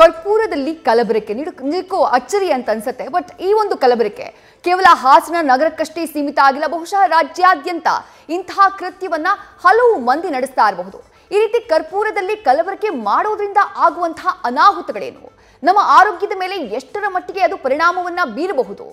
ಕರ್ಪೂರದಲ್ಲಿ ಕಲಬೆರಕೆ ನಿಜಕ್ಕೂ ಅಚ್ಚರಿ ಅಂತ ಅನ್ಸುತ್ತೆ. ಬಟ್ ಈ ಒಂದು ಕಲಬೆರಕೆ ಕೇವಲ ಹಾಸನ ನಗರಕ್ಕಷ್ಟೇ ಸೀಮಿತ ಆಗಿಲ್ಲ. ಬಹುಶಃ ರಾಜ್ಯಾದ್ಯಂತ ಇಂತಹ ಕೃತ್ಯವನ್ನ ಹಲವು ಮಂದಿ ನಡೆಸ್ತಾ ಇರಬಹುದು. ಈ ರೀತಿ ಕರ್ಪೂರದಲ್ಲಿ ಕಲಬೆರಕೆ ಮಾಡೋದ್ರಿಂದ ಆಗುವಂತಹ ಅನಾಹುತಗಳೇನು? ನಮ್ಮ ಆರೋಗ್ಯದ ಮೇಲೆ ಎಷ್ಟರ ಮಟ್ಟಿಗೆ ಅದು ಪರಿಣಾಮವನ್ನ ಬೀರಬಹುದು?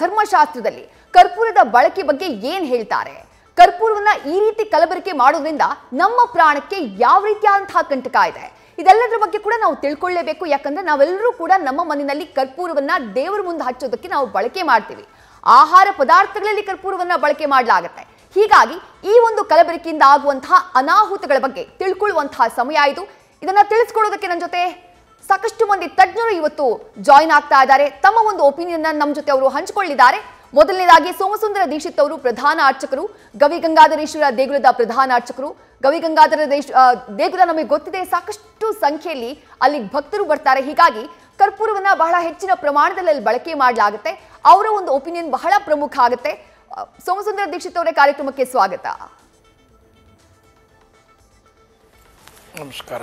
ಧರ್ಮಶಾಸ್ತ್ರದಲ್ಲಿ ಕರ್ಪೂರದ ಬಳಕೆ ಬಗ್ಗೆ ಏನ್ ಹೇಳ್ತಾರೆ? ಕರ್ಪೂರವನ್ನ ಈ ರೀತಿ ಕಲಬೆರಕೆ ಮಾಡೋದ್ರಿಂದ ನಮ್ಮ ಪ್ರಾಣಕ್ಕೆ ಯಾವ ರೀತಿಯಾದಂತಹ ಕಂಟಕ ಇದೆ? ಇದೆಲ್ಲದರ ಬಗ್ಗೆ ಕೂಡ ನಾವು ತಿಳ್ಕೊಳ್ಳೇಬೇಕು. ಯಾಕಂದ್ರೆ ನಾವೆಲ್ಲರೂ ಕೂಡ ನಮ್ಮ ಮನೆಯಲ್ಲಿ ಕರ್ಪೂರವನ್ನ ದೇವರ ಮುಂದೆ ಹಚ್ಚೋದಕ್ಕೆ ನಾವು ಬಳಕೆ ಮಾಡ್ತೀವಿ. ಆಹಾರ ಪದಾರ್ಥಗಳಲ್ಲಿ ಕರ್ಪೂರವನ್ನ ಬಳಕೆ ಮಾಡಲಾಗುತ್ತೆ. ಹೀಗಾಗಿ ಈ ಒಂದು ಕಲಬೆರಕೆಯಿಂದ ಆಗುವಂತಹ ಅನಾಹುತಗಳ ಬಗ್ಗೆ ತಿಳ್ಕೊಳ್ಳುವಂತಹ ಸಮಯ ಇದು. ಇದನ್ನು ತಿಳಿಸ್ಕೊಡೋದಕ್ಕೆ ನನ್ನ ಜೊತೆ ಸಾಕಷ್ಟು ಮಂದಿ ತಜ್ಞರು ಇವತ್ತು ಜಾಯಿನ್ ಆಗ್ತಾ ಇದ್ದಾರೆ. ತಮ್ಮ ಒಂದು ಒಪಿನಿಯನ್ ನಮ್ಮ ಜೊತೆ ಅವರು ಹಂಚಿಕೊಳ್ಳಿದ್ದಾರೆ. ಮೊದಲನೇದಾಗಿ ಸೋಮಸುಂದರ ದೀಕ್ಷಿತ್ ಅವರು ಪ್ರಧಾನ ಅರ್ಚಕರು ಗವಿಗಂಗಾಧರೇಶ್ವರ ದೇಗುಲದ ಪ್ರಧಾನ ಅರ್ಚಕರು. ಗವಿಗಂಗಾಧರ ದೇಶ ದೇಗುಲ ನಮಗೆ ಗೊತ್ತಿದೆ, ಸಾಕಷ್ಟು ಸಂಖ್ಯೆಯಲ್ಲಿ ಅಲ್ಲಿ ಭಕ್ತರು ಬರ್ತಾರೆ. ಹೀಗಾಗಿ ಕರ್ಪೂರವನ್ನ ಬಹಳ ಹೆಚ್ಚಿನ ಪ್ರಮಾಣದಲ್ಲಿ ಅಲ್ಲಿ ಬಳಕೆ ಮಾಡಲಾಗುತ್ತೆ. ಅವರ ಒಂದು ಒಪಿನಿಯನ್ ಬಹಳ ಪ್ರಮುಖ ಆಗುತ್ತೆ. ಸೋಮಸುಂದರ ದೀಕ್ಷಿತ್ ಅವರೇ ಕಾರ್ಯಕ್ರಮಕ್ಕೆ ಸ್ವಾಗತ. ನಮಸ್ಕಾರ.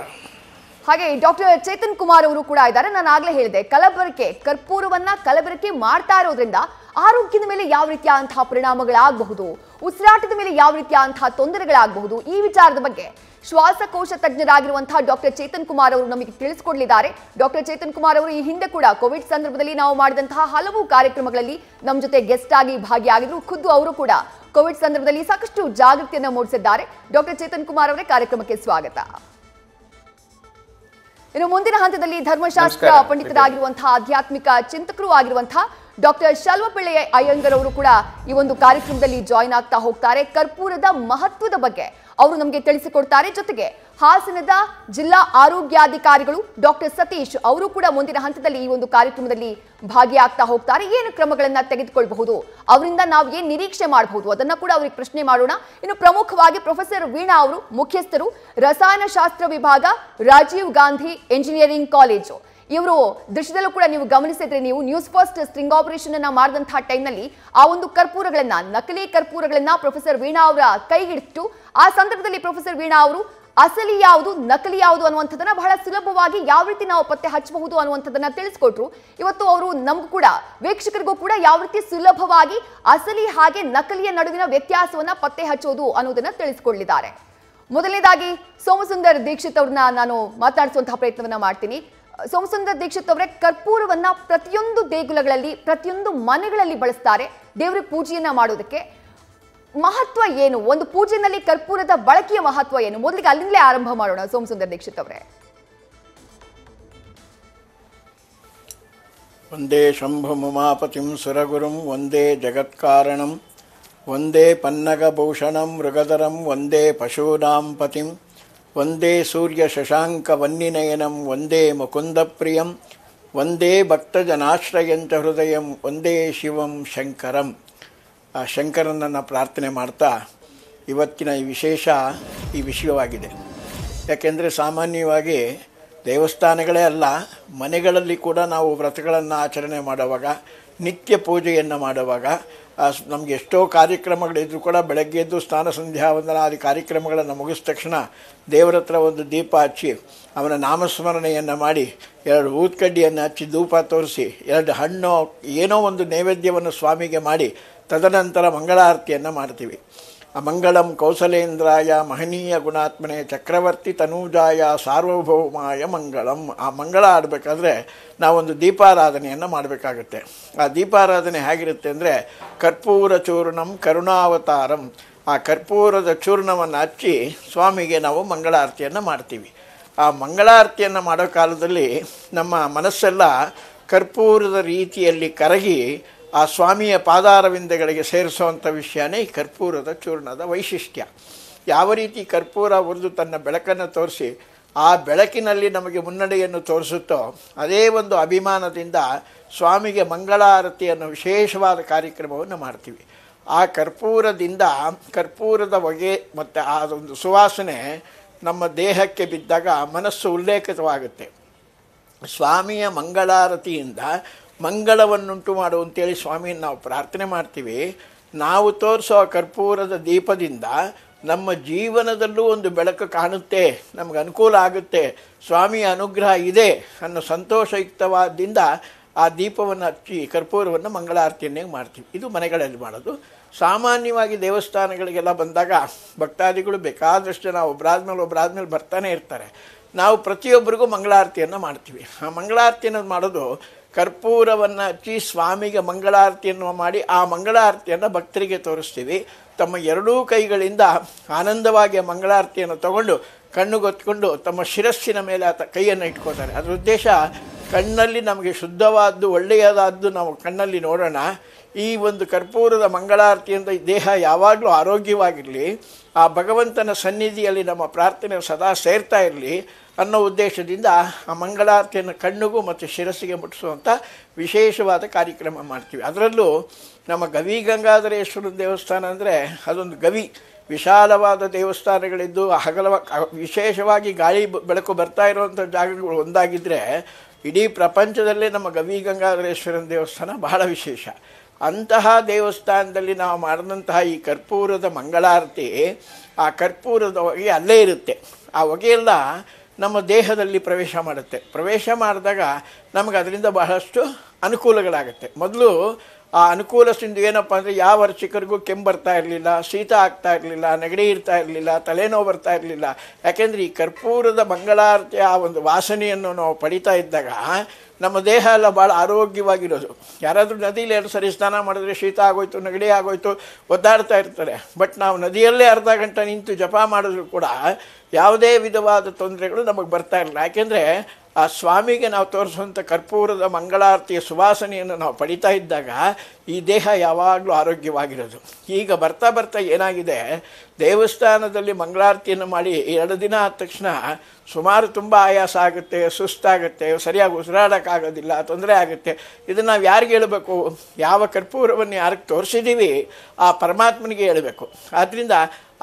ಹಾಗೆ ಡಾಕ್ಟರ್ ಚೇತನ್ ಕುಮಾರ್ ಅವರು ಕೂಡ ಇದ್ದಾರೆ. ನಾನು ಆಗ್ಲೇ ಹೇಳಿದೆ, ಕಲಬೆರಕೆ, ಕರ್ಪೂರವನ್ನ ಕಲಬೆರಕೆ ಮಾಡ್ತಾ ಇರೋದ್ರಿಂದ ಆರೋಗ್ಯದ ಮೇಲೆ ಯಾವ ರೀತಿಯ ಅಂತಹ ಪರಿಣಾಮಗಳಾಗಬಹುದು, ಉಸಿರಾಟದ ಮೇಲೆ ಯಾವ ರೀತಿಯ ಅಂತಹ ತೊಂದರೆಗಳಾಗಬಹುದು, ಈ ವಿಚಾರದ ಬಗ್ಗೆ ಶ್ವಾಸಕೋಶ ತಜ್ಞರಾಗಿರುವಂತಹ ಡಾಕ್ಟರ್ ಚೇತನ್ ಕುಮಾರ್ ಅವರು ನಮಗೆ ತಿಳಿಸಿಕೊಡಲಿದ್ದಾರೆ. ಡಾಕ್ಟರ್ ಚೇತನ್ ಕುಮಾರ್ ಅವರು ಈ ಹಿಂದೆ ಕೂಡ ಕೋವಿಡ್ ಸಂದರ್ಭದಲ್ಲಿ ನಾವು ಮಾಡಿದಂತಹ ಹಲವು ಕಾರ್ಯಕ್ರಮಗಳಲ್ಲಿ ನಮ್ಮ ಜೊತೆ ಗೆಸ್ಟ್ ಆಗಿ ಭಾಗಿಯಾಗಿದ್ರು. ಖುದ್ದು ಅವರು ಕೂಡ ಕೋವಿಡ್ ಸಂದರ್ಭದಲ್ಲಿ ಸಾಕಷ್ಟು ಜಾಗೃತಿಯನ್ನು ಮೂಡಿಸಿದ್ದಾರೆ. ಡಾಕ್ಟರ್ ಚೇತನ್ ಕುಮಾರ್ ಅವರೇ ಕಾರ್ಯಕ್ರಮಕ್ಕೆ ಸ್ವಾಗತ. ಇನ್ನು ಮುಂದಿನ ಹಂತದಲ್ಲಿ ಧರ್ಮಶಾಸ್ತ್ರ. ಪಂಡಿತರಾಗಿರುವಂತಹ ಆಧ್ಯಾತ್ಮಿಕ ಚಿಂತಕರು ಆಗಿರುವಂತಹ ಡಾಕ್ಟರ್ ಶಲ್ವಪಿಳ್ಳೆಯ ಅಯ್ಯಂಗರ್ ಅವರು ಕೂಡ ಈ ಒಂದು ಕಾರ್ಯಕ್ರಮದಲ್ಲಿ ಜಾಯಿನ್ ಆಗ್ತಾ ಹೋಗ್ತಾರೆ ಕರ್ಪೂರದ ಮಹತ್ವದ ಬಗ್ಗೆ ಅವರು ನಮಗೆ ತಿಳಿಸಿಕೊಡ್ತಾರೆ. ಜೊತೆಗೆ ಹಾಸನದ ಜಿಲ್ಲಾ ಆರೋಗ್ಯಾಧಿಕಾರಿಗಳು ಡಾಕ್ಟರ್ ಸತೀಶ್ ಅವರು ಕೂಡ ಮುಂದಿನ ಹಂತದಲ್ಲಿ ಈ ಒಂದು ಕಾರ್ಯಕ್ರಮದಲ್ಲಿ ಭಾಗಿಯಾಗ್ತಾ ಹೋಗ್ತಾರೆ. ಏನು ಕ್ರಮಗಳನ್ನ ತೆಗೆದುಕೊಳ್ಬಹುದು? ಅವರಿಂದ ನಾವು ಏನು ನಿರೀಕ್ಷೆ ಮಾಡಬಹುದು? ಅದನ್ನ ಕೂಡ ಅವರಿಗೆ ಪ್ರಶ್ನೆ ಮಾಡೋಣ. ಇನ್ನು ಪ್ರಮುಖವಾಗಿ ಪ್ರೊಫೆಸರ್ ವೀಣಾ ಅವರು ಮುಖ್ಯಸ್ಥರು, ರಸಾಯನಶಾಸ್ತ್ರ ವಿಭಾಗ, ರಾಜೀವ್ ಗಾಂಧಿ ಎಂಜಿನಿಯರಿಂಗ್ ಕಾಲೇಜು ಇವರು ದೃಶ್ಯದಲ್ಲೂ ಕೂಡ ನೀವು ಗಮನಿಸಿದ್ರೆ ನೀವು ನ್ಯೂಸ್ ಫಸ್ಟ್ ಸ್ಟ್ರಿಂಗ್ ಆಪರೇಷನ್ ಅನ್ನ ಮಾಡಿದಂತಹ ಟೈಮ್ನಲ್ಲಿ ಆ ಒಂದು ಕರ್ಪೂರಗಳನ್ನ, ನಕಲಿ ಕರ್ಪೂರಗಳನ್ನ ಪ್ರೊಫೆಸರ್ ವೀಣಾ ಅವರ ಕೈಗಿಟ್ಟು ಆ ಸಂದರ್ಭದಲ್ಲಿ ಪ್ರೊಫೆಸರ್ ವೀಣಾ ಅವರು, ಅಸಲಿ ಯಾವುದು, ನಕಲಿ ಯಾವುದು ಅನ್ನುವಂಥದ್ದನ್ನ ಬಹಳ ಸುಲಭವಾಗಿ ಯಾವ ರೀತಿ ನಾವು ಪತ್ತೆ ಹಚ್ಚಬಹುದು ಅನ್ನುವಂಥದ್ದನ್ನ ತಿಳಿಸ್ಕೊಟ್ರು. ಇವತ್ತು ಅವರು ನಮಗೂ ಕೂಡ, ವೀಕ್ಷಕರಿಗೂ ಕೂಡ ಯಾವ ರೀತಿ ಸುಲಭವಾಗಿ ಅಸಲಿ ಹಾಗೆ ನಕಲಿಯ ನಡುವಿನ ವ್ಯತ್ಯಾಸವನ್ನ ಪತ್ತೆ ಹಚ್ಚೋದು ಅನ್ನೋದನ್ನ ತಿಳಿಸ್ಕೊಳ್ಳಿದ್ದಾರೆ ಮೊದಲನೇದಾಗಿ ಸೋಮಸುಂದರ್ ದೀಕ್ಷಿತ್ ಅವ್ರನ್ನ ನಾನು ಮಾತಾಡಿಸುವಂತಹ ಪ್ರಯತ್ನವನ್ನ ಮಾಡ್ತೀನಿ. ಸೋಮಸುಂದರ್ ದೀಕ್ಷಿತ್ ಅವರೇ ಕರ್ಪೂರವನ್ನ ಪ್ರತಿಯೊಂದು ದೇಗುಲಗಳಲ್ಲಿ, ಪ್ರತಿಯೊಂದು ಮನೆಗಳಲ್ಲಿ ಬಳಸ್ತಾರೆ. ದೇವರ ಪೂಜೆಯನ್ನ ಮಾಡೋದಕ್ಕೆ ಮಹತ್ವ ಏನು? ಒಂದು ಪೂಜೆನಲ್ಲಿ ಕರ್ಪೂರದ ಬಳಕೆಯ ಮಹತ್ವ ಏನು? ಮೊದಲಿಗೆ ಅಲ್ಲಿಂದಲೇ ಆರಂಭ ಮಾಡೋಣ, ಸೋಮಸುಂದರ ದೀಕ್ಷಿತ್ ಅವರೇ. ವಂದೇ ಶಂಭುಮಾಪತಿಂ ಸುರಗುರುಂ ಒಂದೇ ಜಗತ್ಕಾರಣಂ ಒಂದೇ ಪನ್ನಗಭೂಷಣಂ, ಮೃಗಧರಂ ಒಂದೇ ಪಶೂನಾಂ ಪತಿಂ ವಂದೇ ಸೂರ್ಯ ಶಶಾಂಕ ವನ್ನಿನಯನಂ ವಂದೇ ಮುಕುಂದಪ್ರಿಯಂ ವಂದೇ ಭಕ್ತಜನಾಶ್ರಯಂಚ ಹೃದಯಂ ವಂದೇ ಶಿವಂ ಶಂಕರಂ. ಆ ಶಂಕರನನ್ನು ಪ್ರಾರ್ಥನೆ ಮಾಡ್ತಾ ಇವತ್ತಿನ ಈ ವಿಶೇಷ ಈ ವಿಷಯವಾಗಿದೆ. ಯಾಕೆಂದರೆ ಸಾಮಾನ್ಯವಾಗಿ ದೇವಸ್ಥಾನಗಳೇ ಅಲ್ಲ, ಮನೆಗಳಲ್ಲಿ ಕೂಡ ನಾವು ವ್ರತಗಳನ್ನು ಆಚರಣೆ ಮಾಡುವಾಗ ನಿತ್ಯ ಪೂಜೆಯನ್ನು ಮಾಡುವಾಗ ನಮಗೆ ಎಷ್ಟೋ ಕಾರ್ಯಕ್ರಮಗಳಿದ್ರು ಕೂಡ ಬೆಳಗ್ಗೆ ಎದ್ದು ಸ್ನಾನ ಸಂಧ್ಯಾ ವಂದನಾದಿ ಕಾರ್ಯಕ್ರಮಗಳನ್ನು ಮುಗಿಸಿದ ತಕ್ಷಣ ದೇವರ ಹತ್ರ ಒಂದು ದೀಪ ಹಚ್ಚಿ, ಅವನ ನಾಮಸ್ಮರಣೆಯನ್ನು ಮಾಡಿ, ಎರಡು ಊದ್ಕಡ್ಡಿಯನ್ನು ಹಚ್ಚಿ ಧೂಪ ತೋರಿಸಿ, ಎರಡು ಹಣ್ಣು, ಏನೋ ಒಂದು ನೈವೇದ್ಯವನ್ನು ಸ್ವಾಮಿಗೆ ಮಾಡಿ, ತದನಂತರ ಮಂಗಳಾರತಿಯನ್ನು ಮಾಡ್ತೀವಿ. ಅಮಂಗಳಂ ಕೌಸಲೇಂದ್ರಾಯ ಮಹನೀಯ ಗುಣಾತ್ಮನೆ ಚಕ್ರವರ್ತಿ ತನೂಜಾಯ ಸಾರ್ವಭೌಮಾಯ ಮಂಗಳಂ. ಆ ಮಂಗಳ ಆಡಬೇಕಾದ್ರೆ ನಾವೊಂದು ದೀಪಾರಾಧನೆಯನ್ನು ಮಾಡಬೇಕಾಗುತ್ತೆ. ಆ ದೀಪಾರಾಧನೆ ಹೇಗಿರುತ್ತೆ ಅಂದರೆ ಕರ್ಪೂರ ಚೂರ್ಣಂ ಕರುಣಾವತಾರಂ. ಆ ಕರ್ಪೂರದ ಚೂರ್ಣವನ್ನು ಹಚ್ಚಿ ಸ್ವಾಮಿಗೆ ನಾವು ಮಂಗಳಾರತಿಯನ್ನು ಮಾಡ್ತೀವಿ. ಆ ಮಂಗಳಾರತಿಯನ್ನು ಮಾಡೋ ಕಾಲದಲ್ಲಿ ನಮ್ಮ ಮನಸ್ಸೆಲ್ಲ ಕರ್ಪೂರದ ರೀತಿಯಲ್ಲಿ ಕರಗಿ ಆ ಸ್ವಾಮಿಯ ಪಾದಾರವಿಂದಗಳಿಗೆ ಸೇರಿಸುವಂಥ ವಿಷಯನೇ ಈ ಕರ್ಪೂರದ ಚೂರ್ಣದ ವೈಶಿಷ್ಟ್ಯ. ಯಾವ ರೀತಿ ಕರ್ಪೂರ ಒಂದು ತನ್ನ ಬೆಳಕನ್ನು ತೋರಿಸಿ ಆ ಬೆಳಕಿನಲ್ಲಿ ನಮಗೆ ಮುನ್ನಡೆಯನ್ನು ತೋರಿಸುತ್ತೋ ಅದೇ ಒಂದು ಅಭಿಮಾನದಿಂದ ಸ್ವಾಮಿಗೆ ಮಂಗಳಾರತಿ ಅನ್ನೋ ವಿಶೇಷವಾದ ಕಾರ್ಯಕ್ರಮವನ್ನು ಮಾಡ್ತೀವಿ. ಆ ಕರ್ಪೂರದಿಂದ ಕರ್ಪೂರದ ಹೊಗೆ ಮತ್ತು ಆ ಒಂದು ಸುವಾಸನೆ ನಮ್ಮ ದೇಹಕ್ಕೆ ಬಿದ್ದಾಗ ಮನಸ್ಸು ಉಲ್ಲೇಖಿತವಾಗುತ್ತೆ. ಸ್ವಾಮಿಯ ಮಂಗಳಾರತಿಯಿಂದ ಮಂಗಳವನ್ನುಂಟು ಮಾಡು ಅಂತೇಳಿ ಸ್ವಾಮಿಯನ್ನು ನಾವು ಪ್ರಾರ್ಥನೆ ಮಾಡ್ತೀವಿ. ನಾವು ತೋರಿಸೋ ಕರ್ಪೂರದ ದೀಪದಿಂದ ನಮ್ಮ ಜೀವನದಲ್ಲೂ ಒಂದು ಬೆಳಕು ಕಾಣುತ್ತೆ, ನಮಗೆ ಅನುಕೂಲ ಆಗುತ್ತೆ, ಸ್ವಾಮಿಯ ಅನುಗ್ರಹ ಇದೆ ಅನ್ನೋ ಸಂತೋಷಯುಕ್ತವಾದಿಂದ ಆ ದೀಪವನ್ನು ಹಚ್ಚಿ ಕರ್ಪೂರವನ್ನು ಮಂಗಳಾರತಿಯನ್ನೇ ಮಾಡ್ತೀವಿ. ಇದು ಮನೆಗಳಲ್ಲಿ ಮಾಡೋದು. ಸಾಮಾನ್ಯವಾಗಿ ದೇವಸ್ಥಾನಗಳಿಗೆಲ್ಲ ಬಂದಾಗ ಭಕ್ತಾದಿಗಳು ಬೇಕಾದಷ್ಟು ನಾವು ಒಬ್ಬರಾದ್ಮೇಲೆ ಒಬ್ಬರಾದ್ಮೇಲೆ ಬರ್ತಾನೆ ಇರ್ತಾರೆ. ನಾವು ಪ್ರತಿಯೊಬ್ಬರಿಗೂ ಮಂಗಳಾರತಿಯನ್ನು ಮಾಡ್ತೀವಿ. ಆ ಮಂಗಳಾರತಿಯನ್ನು ಮಾಡೋದು ಕರ್ಪೂರವನ್ನು ಹಚ್ಚಿ ಸ್ವಾಮಿಗೆ ಮಂಗಳಾರತಿಯನ್ನು ಮಾಡಿ ಆ ಮಂಗಳಾರತಿಯನ್ನು ಭಕ್ತರಿಗೆ ತೋರಿಸ್ತೀವಿ. ತಮ್ಮ ಎರಡೂ ಕೈಗಳಿಂದ ಆನಂದವಾಗಿ ಮಂಗಳಾರತಿಯನ್ನು ತಗೊಂಡು ಕಣ್ಣುಗೊತ್ಕೊಂಡು ತಮ್ಮ ಶಿರಸ್ಸಿನ ಮೇಲೆ ಆತ ಕೈಯನ್ನು ಇಟ್ಕೋತಾರೆ ಅದರ ಉದ್ದೇಶ ಕಣ್ಣಲ್ಲಿ ನಮಗೆ ಶುದ್ಧವಾದ್ದು, ಒಳ್ಳೆಯದಾದ್ದು ನಾವು ಕಣ್ಣಲ್ಲಿ ನೋಡೋಣ. ಈ ಒಂದು ಕರ್ಪೂರದ ಮಂಗಳಾರತಿಯಿಂದ ದೇಹ ಯಾವಾಗಲೂ ಆರೋಗ್ಯವಾಗಿರಲಿ, ಆ ಭಗವಂತನ ಸನ್ನಿಧಿಯಲ್ಲಿ ನಮ್ಮ ಪ್ರಾರ್ಥನೆ ಸದಾ ಸೇರ್ತಾ ಇರಲಿ. ಅನ್ನೋ ಉದ್ದೇಶದಿಂದ ಆ ಮಂಗಳಾರತಿಯನ್ನು ಕಣ್ಣಿಗೂ ಮತ್ತು ಶಿರಸ್ಸಿಗೆ ಮುಟ್ಟಿಸುವಂಥ ವಿಶೇಷವಾದ ಕಾರ್ಯಕ್ರಮ ಮಾಡ್ತೀವಿ. ಅದರಲ್ಲೂ ನಮ್ಮ ಗವಿ ಗಂಗಾಧರೇಶ್ವರ ದೇವಸ್ಥಾನ ಅಂದರೆ ಅದೊಂದು ಗವಿ. ವಿಶಾಲವಾದ ದೇವಸ್ಥಾನಗಳಿದ್ದು ಹಗಲವ ವಿಶೇಷವಾಗಿ ಗಾಳಿ ಬೆಳಕು ಬರ್ತಾ ಇರುವಂಥ ಜಾಗಗಳು ಒಂದಾಗಿದ್ದರೆ ಇಡೀ ಪ್ರಪಂಚದಲ್ಲೇ ನಮ್ಮ ಗವಿ ಗಂಗಾಧರೇಶ್ವರನ ದೇವಸ್ಥಾನ ಬಹಳ ವಿಶೇಷ. ಅಂತಹ ದೇವಸ್ಥಾನದಲ್ಲಿ ನಾವು ಮಾಡಿದಂತಹ ಈ ಕರ್ಪೂರದ ಮಂಗಳಾರತಿ ಆ ಕರ್ಪೂರದ ಹೊಗೆ ಅಲ್ಲೇ ಇರುತ್ತೆ. ಆ ಹೊಗೆಯೆಲ್ಲ ನಮ್ಮ ದೇಹದಲ್ಲಿ ಪ್ರವೇಶ ಮಾಡುತ್ತೆ. ಪ್ರವೇಶ ಮಾಡಿದಾಗ ನಮಗೆ ಅದರಿಂದ ಬಹಳಷ್ಟು ಅನುಕೂಲಗಳಾಗುತ್ತೆ. ಮೊದಲು ಆ ಅನುಕೂಲಸ್ಥಿಂದ ಸಿಂಧು ಏನಪ್ಪ ಅಂದರೆ ಯಾವ ಅರ್ಚಕರಿಗೂ ಕೆಮ್ಮು ಬರ್ತಾ ಇರಲಿಲ್ಲ, ಶೀತ ಆಗ್ತಾ ಇರಲಿಲ್ಲ, ನೆಗಡಿ ಇರ್ತಾ ಇರಲಿಲ್ಲ, ತಲೆನೋವು ಬರ್ತಾ ಇರಲಿಲ್ಲ. ಯಾಕೆಂದರೆ ಈ ಕರ್ಪೂರದ ಮಂಗಳಾರತಿ ಆ ಒಂದು ವಾಸನೆಯನ್ನು ನಾವು ಪಡಿತಾ ಇದ್ದಾಗ ನಮ್ಮ ದೇಹ ಎಲ್ಲ ಭಾಳ ಆರೋಗ್ಯವಾಗಿರೋದು. ಯಾರಾದರೂ ನದಿಯಲ್ಲಿ ಎರಡು ಸರಿ ಸ್ನಾನ ಮಾಡಿದ್ರೆ ಶೀತ ಆಗೋಯ್ತು, ನೆಗಡಿ ಆಗೋಯ್ತು, ಒದ್ದಾಡ್ತಾ ಇರ್ತಾರೆ. ಬಟ್ ನಾವು ನದಿಯಲ್ಲೇ ಅರ್ಧ ಗಂಟೆ ನಿಂತು ಜಪ ಮಾಡಿದ್ರು ಕೂಡ ಯಾವುದೇ ವಿಧವಾದ ತೊಂದರೆಗಳು ನಮಗೆ ಬರ್ತಾ ಇರಲಿಲ್ಲ. ಯಾಕೆಂದರೆ ಆ ಸ್ವಾಮಿಗೆ ನಾವು ತೋರಿಸುವಂಥ ಕರ್ಪೂರದ ಮಂಗಳಾರತಿಯ ಸುವಾಸನೆಯನ್ನು ನಾವು ಪಡಿತಾ ಇದ್ದಾಗ ಈ ದೇಹ ಯಾವಾಗಲೂ ಆರೋಗ್ಯವಾಗಿರೋದು. ಈಗ ಬರ್ತಾ ಬರ್ತಾ ಏನಾಗಿದೆ? ದೇವಸ್ಥಾನದಲ್ಲಿ ಮಂಗಳಾರತಿಯನ್ನು ಮಾಡಿ ಎರಡು ದಿನ ಆದ ತಕ್ಷಣ ಸುಮಾರು ತುಂಬ ಆಯಾಸ ಆಗುತ್ತೆ, ಸುಸ್ತಾಗುತ್ತೆ, ಸರಿಯಾಗಿ ಉಸಿರಾಡೋಕ್ಕಾಗೋದಿಲ್ಲ, ತೊಂದರೆ ಆಗುತ್ತೆ. ಇದನ್ನು ನಾವು ಯಾರಿಗೆ ಹೇಳಬೇಕು? ಯಾವ ಕರ್ಪೂರವನ್ನು ಯಾರಿಗೆ ತೋರಿಸಿದ್ದೀವಿ ಆ ಪರಮಾತ್ಮನಿಗೆ ಹೇಳಬೇಕು. ಆದ್ದರಿಂದ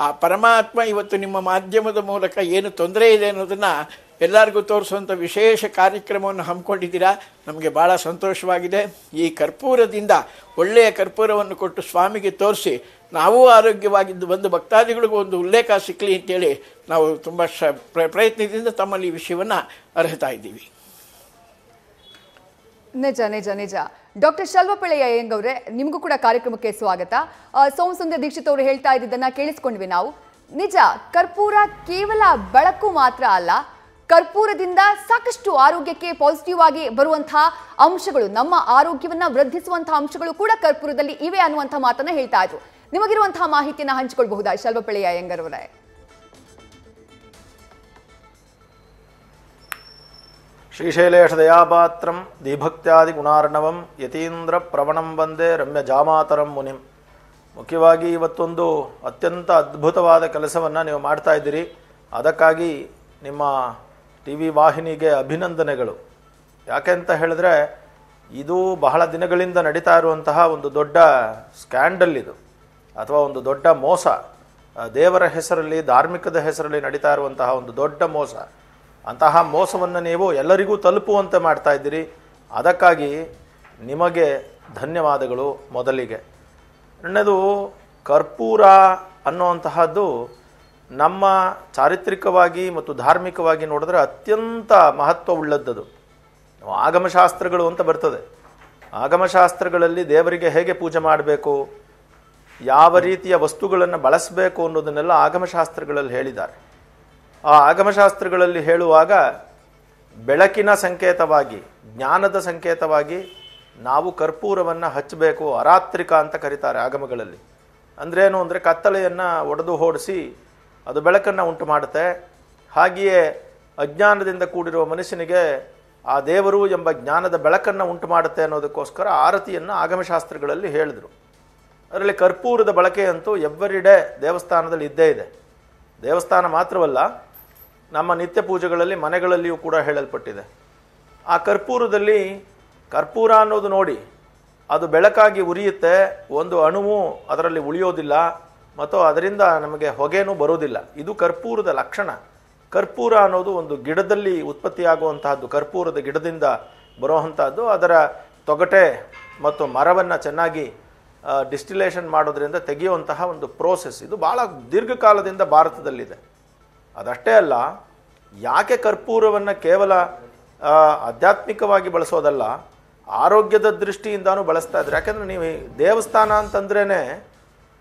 ಆ ಪರಮಾತ್ಮ ಇವತ್ತು ನಿಮ್ಮ ಮಾಧ್ಯಮದ ಮೂಲಕ ಏನು ತೊಂದರೆ ಇದೆ ಅನ್ನೋದನ್ನು ಎಲ್ಲರಿಗೂ ತೋರಿಸುವಂಥ ವಿಶೇಷ ಕಾರ್ಯಕ್ರಮವನ್ನು ಹಮ್ಮಿಕೊಂಡಿದ್ದೀರಾ? ನಮಗೆ ಭಾಳ ಸಂತೋಷವಾಗಿದೆ. ಈ ಕರ್ಪೂರದಿಂದ ಒಳ್ಳೆಯ ಕರ್ಪೂರವನ್ನು ಕೊಟ್ಟು ಸ್ವಾಮಿಗೆ ತೋರಿಸಿ ನಾವೂ ಆರೋಗ್ಯವಾಗಿದ್ದು ಬಂದು ಭಕ್ತಾದಿಗಳಿಗೂ ಒಂದು ಉಲ್ಲೇಖ ಸಿಕ್ಕಲಿ ಅಂತೇಳಿ ನಾವು ತುಂಬ ಶ ಪ್ರ- ಪ್ರಯತ್ನದಿಂದ ತಮ್ಮಲ್ಲಿ ಈ ವಿಷಯವನ್ನು ಅರ್ಹತಾ ಇದ್ದೀವಿ. ನಿಜ ನಿಜ ನಿಜ. ಡಾಕ್ಟರ್ ಶಲ್ವಪಳ್ಳೆಯ ಅಯ್ಯಂಗವ್ರೆ ನಿಮಗೂ ಕೂಡ ಕಾರ್ಯಕ್ರಮಕ್ಕೆ ಸ್ವಾಗತ. ಆ, ಸೋಮಸುಂದರ ದೀಕ್ಷಿತ್ ಅವರು ಹೇಳ್ತಾ ಇದ್ದಿದ್ದನ್ನು ಕೇಳಿಸ್ಕೊಂಡ್ವಿ ನಾವು. ನಿಜ ಕರ್ಪೂರ ಕೇವಲ ಬೆಳಕು ಮಾತ್ರ ಅಲ್ಲ ಕರ್ಪೂರದಿಂದ ಸಾಕಷ್ಟು ಆರೋಗ್ಯಕ್ಕೆ ಪಾಸಿಟಿವ್ ಆಗಿ ಬರುವಂತಹ ಅಂಶಗಳು, ನಮ್ಮ ಆರೋಗ್ಯವನ್ನ ವೃದ್ಧಿಸುವಂತಹ ಅಂಶಗಳು ಕೂಡ ಕರ್ಪೂರದಲ್ಲಿ ಇವೆ ಅನ್ನುವಂತಹ ಮಾತನ್ನ ಹೇಳ್ತಾ ಇದ್ರು. ನಿಮಗಿರುವಂತಹ ಮಾಹಿತಿಯನ್ನ ಹಂಚಿಕೊಳ್ಬಹುದಾ? ಶಲ್ಭಪಳ್ಳಿ ಅಯ್ಯಂಗರವರೇ ಶ್ರೀಶೈಲೇಶ ದಯಾಪಾತ್ರಂ ದೀಭಕ್ತ್ಯಾದಿ ಗುಣಾರ್ಣವಂ ಯತೀಂದ್ರ ಪ್ರವಣಂ ಬಂದೆ ರಮ್ಯ ಜಾಮಾತರಂ ಮುನಿಂ. ಮುಖ್ಯವಾಗಿ ಇವತ್ತೊಂದು ಅತ್ಯಂತ ಅದ್ಭುತವಾದ ಕೆಲಸವನ್ನು ನೀವು ಮಾಡ್ತಾ ಇದ್ದೀರಿ. ಅದಕ್ಕಾಗಿ ನಿಮ್ಮ ಟಿ ವಿ ವಾಹಿನಿಗೆ ಅಭಿನಂದನೆಗಳು. ಯಾಕೆ ಅಂತ ಹೇಳಿದ್ರೆ, ಇದು ಬಹಳ ದಿನಗಳಿಂದ ನಡೀತಾ ಇರುವಂತಹ ಒಂದು ದೊಡ್ಡ ಸ್ಕ್ಯಾಂಡಲ್ ಇದು, ಅಥವಾ ಒಂದು ದೊಡ್ಡ ಮೋಸ. ದೇವರ ಹೆಸರಲ್ಲಿ, ಧಾರ್ಮಿಕದ ಹೆಸರಲ್ಲಿ ನಡೀತಾ ಇರುವಂತಹ ಒಂದು ದೊಡ್ಡ ಮೋಸ. ಅಂತಹ ಮೋಸವನ್ನು ನೀವು ಎಲ್ಲರಿಗೂ ತಲುಪುವಂತೆ ಮಾಡ್ತಾ ಇದ್ದೀರಿ. ಅದಕ್ಕಾಗಿ ನಿಮಗೆ ಧನ್ಯವಾದಗಳು ಮೊದಲಿಗೆ. ಎರಡನೇದು, ಕರ್ಪೂರ ಅನ್ನುವಂತಹದ್ದು ನಮ್ಮ ಚಾರಿತ್ರಿಕವಾಗಿ ಮತ್ತು ಧಾರ್ಮಿಕವಾಗಿ ನೋಡಿದ್ರೆ ಅತ್ಯಂತ ಮಹತ್ವವುಳ್ಳದ್ದದು. ಆಗಮಶಾಸ್ತ್ರಗಳು ಅಂತ ಬರ್ತದೆ. ಆಗಮಶಾಸ್ತ್ರಗಳಲ್ಲಿ ದೇವರಿಗೆ ಹೇಗೆ ಪೂಜೆ ಮಾಡಬೇಕು, ಯಾವ ರೀತಿಯ ವಸ್ತುಗಳನ್ನು ಬಳಸಬೇಕು ಅನ್ನೋದನ್ನೆಲ್ಲ ಆಗಮಶಾಸ್ತ್ರಗಳಲ್ಲಿ ಹೇಳಿದ್ದಾರೆ. ಆ ಆಗಮಶಾಸ್ತ್ರಗಳಲ್ಲಿ ಹೇಳುವಾಗ ಬೆಳಕಿನ ಸಂಕೇತವಾಗಿ, ಜ್ಞಾನದ ಸಂಕೇತವಾಗಿ ನಾವು ಕರ್ಪೂರವನ್ನು ಹಚ್ಚಬೇಕು, ಅರಾತ್ರಿಕ ಅಂತ ಕರೀತಾರೆ ಆಗಮಗಳಲ್ಲಿ. ಅಂದ್ರೇನು ಅಂದರೆ ಕತ್ತಲೆಯನ್ನು ಒಡೆದು ಓಡಿಸಿ ಅದು ಬೆಳಕನ್ನು ಉಂಟು ಮಾಡುತ್ತೆ. ಹಾಗೆಯೇ ಅಜ್ಞಾನದಿಂದ ಕೂಡಿರುವ ಮನುಷ್ಯನಿಗೆ ಆ ದೇವರು ಎಂಬ ಜ್ಞಾನದ ಬೆಳಕನ್ನು ಉಂಟು ಮಾಡುತ್ತೆ ಅನ್ನೋದಕ್ಕೋಸ್ಕರ ಆರತಿಯನ್ನು ಆಗಮಶಾಸ್ತ್ರಗಳಲ್ಲಿ ಹೇಳಿದರು. ಅದರಲ್ಲಿ ಕರ್ಪೂರದ ಬಳಕೆಯಂತೂ ಅಂತೂ ಎವ್ರಿಡೇ ದೇವಸ್ಥಾನದಲ್ಲಿ ಇದ್ದೇ ಇದೆ. ದೇವಸ್ಥಾನ ಮಾತ್ರವಲ್ಲ, ನಮ್ಮ ನಿತ್ಯ ಪೂಜೆಗಳಲ್ಲಿ ಮನೆಗಳಲ್ಲಿಯೂ ಕೂಡ ಹೇಳಲ್ಪಟ್ಟಿದೆ. ಆ ಕರ್ಪೂರದಲ್ಲಿ ಕರ್ಪೂರ ಅನ್ನೋದು ನೋಡಿ, ಅದು ಬೆಳಕಾಗಿ ಉರಿಯುತ್ತೆ, ಒಂದು ಅಣುವು ಅದರಲ್ಲಿ ಉಳಿಯೋದಿಲ್ಲ ಮತ್ತು ಅದರಿಂದ ನಮಗೆ ಹೊಗೆನೂ ಬರೋದಿಲ್ಲ. ಇದು ಕರ್ಪೂರದ ಲಕ್ಷಣ. ಕರ್ಪೂರ ಅನ್ನೋದು ಒಂದು ಗಿಡದಲ್ಲಿ ಉತ್ಪತ್ತಿಯಾಗುವಂತಹದ್ದು, ಕರ್ಪೂರದ ಗಿಡದಿಂದ ಬರುವಂಥದ್ದು ಅದರ ತೊಗಟೆ ಮತ್ತು ಮರವನ್ನು ಚೆನ್ನಾಗಿ ಡಿಸ್ಟಿಲೇಷನ್ ಮಾಡೋದರಿಂದ ತೆಗೆಯುವಂತಹ ಒಂದು ಪ್ರೋಸೆಸ್. ಇದು ಭಾಳ ದೀರ್ಘಕಾಲದಿಂದ ಭಾರತದಲ್ಲಿದೆ. ಅದಷ್ಟೇ ಅಲ್ಲ, ಯಾಕೆ ಕರ್ಪೂರವನ್ನು ಕೇವಲ ಆಧ್ಯಾತ್ಮಿಕವಾಗಿ ಬಳಸೋದಲ್ಲ, ಆರೋಗ್ಯದ ದೃಷ್ಟಿಯಿಂದನೂ ಬಳಸ್ತಾ ಇದ್ದಾರೆ ಯಾಕೆಂದರೆ ನೀವು ದೇವಸ್ಥಾನ ಅಂತಂದ್ರೇ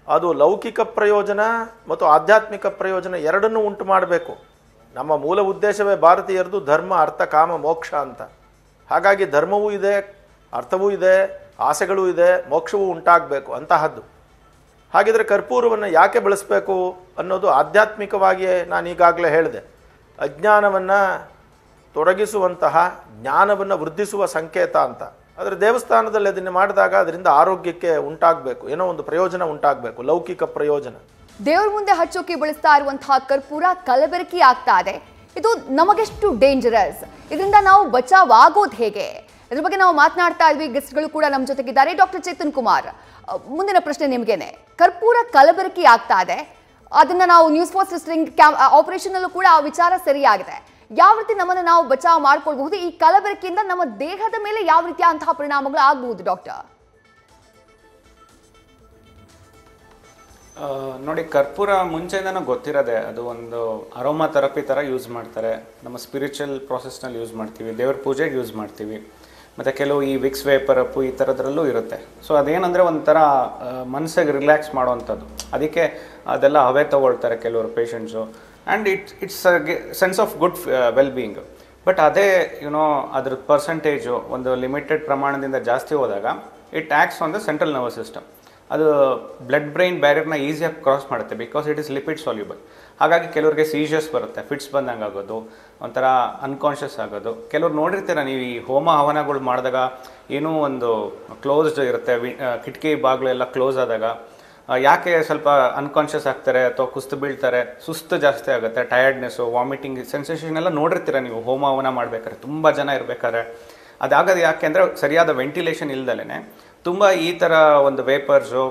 ಅದು ಲೌಕಿಕ ಪ್ರಯೋಜನ ಮತ್ತು ಆಧ್ಯಾತ್ಮಿಕ ಪ್ರಯೋಜನ ಎರಡನ್ನೂ ಉಂಟು ಮಾಡಬೇಕು. ನಮ್ಮ ಮೂಲ ಉದ್ದೇಶವೇ ಭಾರತೀಯರದು ಧರ್ಮ, ಅರ್ಥ, ಕಾಮ, ಮೋಕ್ಷ ಅಂತ. ಹಾಗಾಗಿ ಧರ್ಮವೂ ಇದೆ, ಅರ್ಥವೂ ಇದೆ, ಆಸೆಗಳೂ ಇದೆ, ಮೋಕ್ಷವೂ ಉಂಟಾಗಬೇಕು ಅಂತಹದ್ದು. ಹಾಗಿದ್ರೆ ಕರ್ಪೂರವನ್ನು ಯಾಕೆ ಬಳಸಬೇಕು ಅನ್ನೋದು ಆಧ್ಯಾತ್ಮಿಕವಾಗಿಯೇ ನಾನು ಈಗಾಗಲೇ ಹೇಳಿದೆ. ಅಜ್ಞಾನವನ್ನು ತೊಡಗಿಸುವಂತಹ ಜ್ಞಾನವನ್ನು ವೃದ್ಧಿಸುವ ಸಂಕೇತ ಅಂತ. ಆದರೆ ದೇವಸ್ಥಾನದಲ್ಲಿ ಅದನ್ನು ಮಾಡಿದಾಗ ಅದರಿಂದ ಆರೋಗ್ಯಕ್ಕೆ ಉಂಟಾಗಬೇಕು, ಏನೋ ಒಂದು ಪ್ರಯೋಜನ ಉಂಟಾಗಬೇಕು, ಲೌಕಿಕ ಪ್ರಯೋಜನ. ದೇವ್ರ ಮುಂದೆ ಹಚ್ಚೋಕೆ ಬಳಸ್ತಾ ಇರುವಂತಹ ಕರ್ಪೂರ ಕಲಬೆರಕಿ ಆಗ್ತಾ ಇದೆ. ಇದು ನಮಗೆಷ್ಟು ಡೇಂಜರಸ್ ಇದರಿಂದ ನಾವು ಬಚಾವ್ ಆಗೋದು ಹೇಗೆ? ಇದ್ರ ಬಗ್ಗೆ ನಾವು ಮಾತನಾಡ್ತಾ ಇದ್ವಿ ಗೆಸ್ಟ್ಗಳು ಕೂಡ ನಮ್ಮ ಜೊತೆಗಿದ್ದಾರೆ. ಡಾಕ್ಟರ್ ಚೇತನ್ ಕುಮಾರ್ ಮುಂದಿನ ಪ್ರಶ್ನೆ ನಿಮಗೇನೆ. ಕರ್ಪೂರ ಕಲಬೆರಕಿ ಆಗ್ತಾ ಇದೆ. ಅದನ್ನ ನಾವು News Post sting cam operation ಅಲ್ಲೂ ಕೂಡ ಆ ವಿಚಾರ ಸರಿಯಾಗಿದೆ. ಯಾವ ರೀತಿ ನಮ್ಮನ್ನು ನಾವು ಬಚಾವ್ ಮಾಡ್ಕೊಳ್ಬಹುದು, ಈ ಕಲಬೆರಕೆಯಿಂದ ನಮ್ಮ ದೇಹದ ಮೇಲೆ ಯಾವ ರೀತಿಯ ಅಂತಹ ಪರಿಣಾಮಗಳು ಆಗಬಹುದು, ಡಾಕ್ಟರ್? ನೋಡಿ, ಕರ್ಪೂರ ಮುಂಚೆಯಿಂದನೂ ಗೊತ್ತಿರೋದೆ, ಅದು ಒಂದು ಅರೋಮಾ ಥೆರಪಿ ಥರ ಯೂಸ್ ಮಾಡ್ತಾರೆ. ನಮ್ಮ ಸ್ಪಿರಿಚುವಲ್ ಪ್ರಾಸೆಸ್ನಲ್ಲಿ ಯೂಸ್ ಮಾಡ್ತೀವಿ, ದೇವ್ರ ಪೂಜೆಗೆ ಯೂಸ್ ಮಾಡ್ತೀವಿ. ಮತ್ತು ಕೆಲವು ಈ ವಿಕ್ಸ್ ವೇಪರಪ್ಪು ಈ ಥರದ್ರಲ್ಲೂ ಇರುತ್ತೆ. ಸೊ ಅದೇನಂದರೆ ಒಂಥರ ಮನಸ್ಸಿಗೆ ರಿಲ್ಯಾಕ್ಸ್ ಮಾಡೋವಂಥದ್ದು. ಅದಕ್ಕೆ ಅದೆಲ್ಲ ಹವೆ ತೊಗೊಳ್ತಾರೆ ಕೆಲವರು patients and it it's sense of good well being but ಅದೇ ಯುನೋ ಅದ್ರ ಪರ್ಸೆಂಟೇಜು ಒಂದು ಲಿಮಿಟೆಡ್ ಪ್ರಮಾಣದಿಂದ ಜಾಸ್ತಿ ಹೋದಾಗ it acts on the central nervous system ಅದು ಬ್ಲಡ್ ಬ್ರೈನ್ ಬ್ಯಾರಿಯರ್ನ ಈಸಿಯಾಗಿ ಕ್ರಾಸ್ ಮಾಡುತ್ತೆ because it is lipid soluble ಹಾಗಾಗಿ ಕೆಲವರಿಗೆ ಸೀಜರ್ಸ್ ಬರುತ್ತೆ ಫಿಟ್ಸ್ ಬಂದಂಗೆ ಆಗೋದು ಒಂಥರ ಅನ್ಕಾನ್ಷಿಯಸ್ ಆಗೋದು. ಕೆಲವ್ರು ನೋಡಿರ್ತೀರ, ನೀವು ಈ ಹೋಮ ಹವನಗಳು ಮಾಡಿದಾಗ, ಏನೂ ಒಂದು ಕ್ಲೋಸ್ಡ್ ಇರುತ್ತೆ, ವಿ ಕಿಟಕಿ ಬಾಗಿಲು ಎಲ್ಲ ಕ್ಲೋಸ್ ಆದಾಗ ಯಾಕೆ ಸ್ವಲ್ಪ ಅನ್ಕಾನ್ಷಿಯಸ್ ಆಗ್ತಾರೆ ಅಥವಾ ಕುಸ್ತು ಬೀಳ್ತಾರೆ, ಸುಸ್ತು ಜಾಸ್ತಿ ಆಗುತ್ತೆ ಟಯರ್ಡ್ನೆಸ್ಸು ವಾಮಿಟಿಂಗ್ ಸೆನ್ಸೇಷನ್ ಎಲ್ಲ ನೋಡಿರ್ತೀರ ನೀವು, ಹೋಮ ಹವನ ಮಾಡಬೇಕಾದ್ರೆ, ತುಂಬ ಜನ ಇರ್ಬೇಕಾದ್ರೆ. ಅದಾಗೋದು ಯಾಕೆ ಅಂದರೆ ಸರಿಯಾದ ವೆಂಟಿಲೇಷನ್ ಇಲ್ದಲೇ ತುಂಬ ಈ ಥರ ಒಂದು ವೇಪರ್ಸು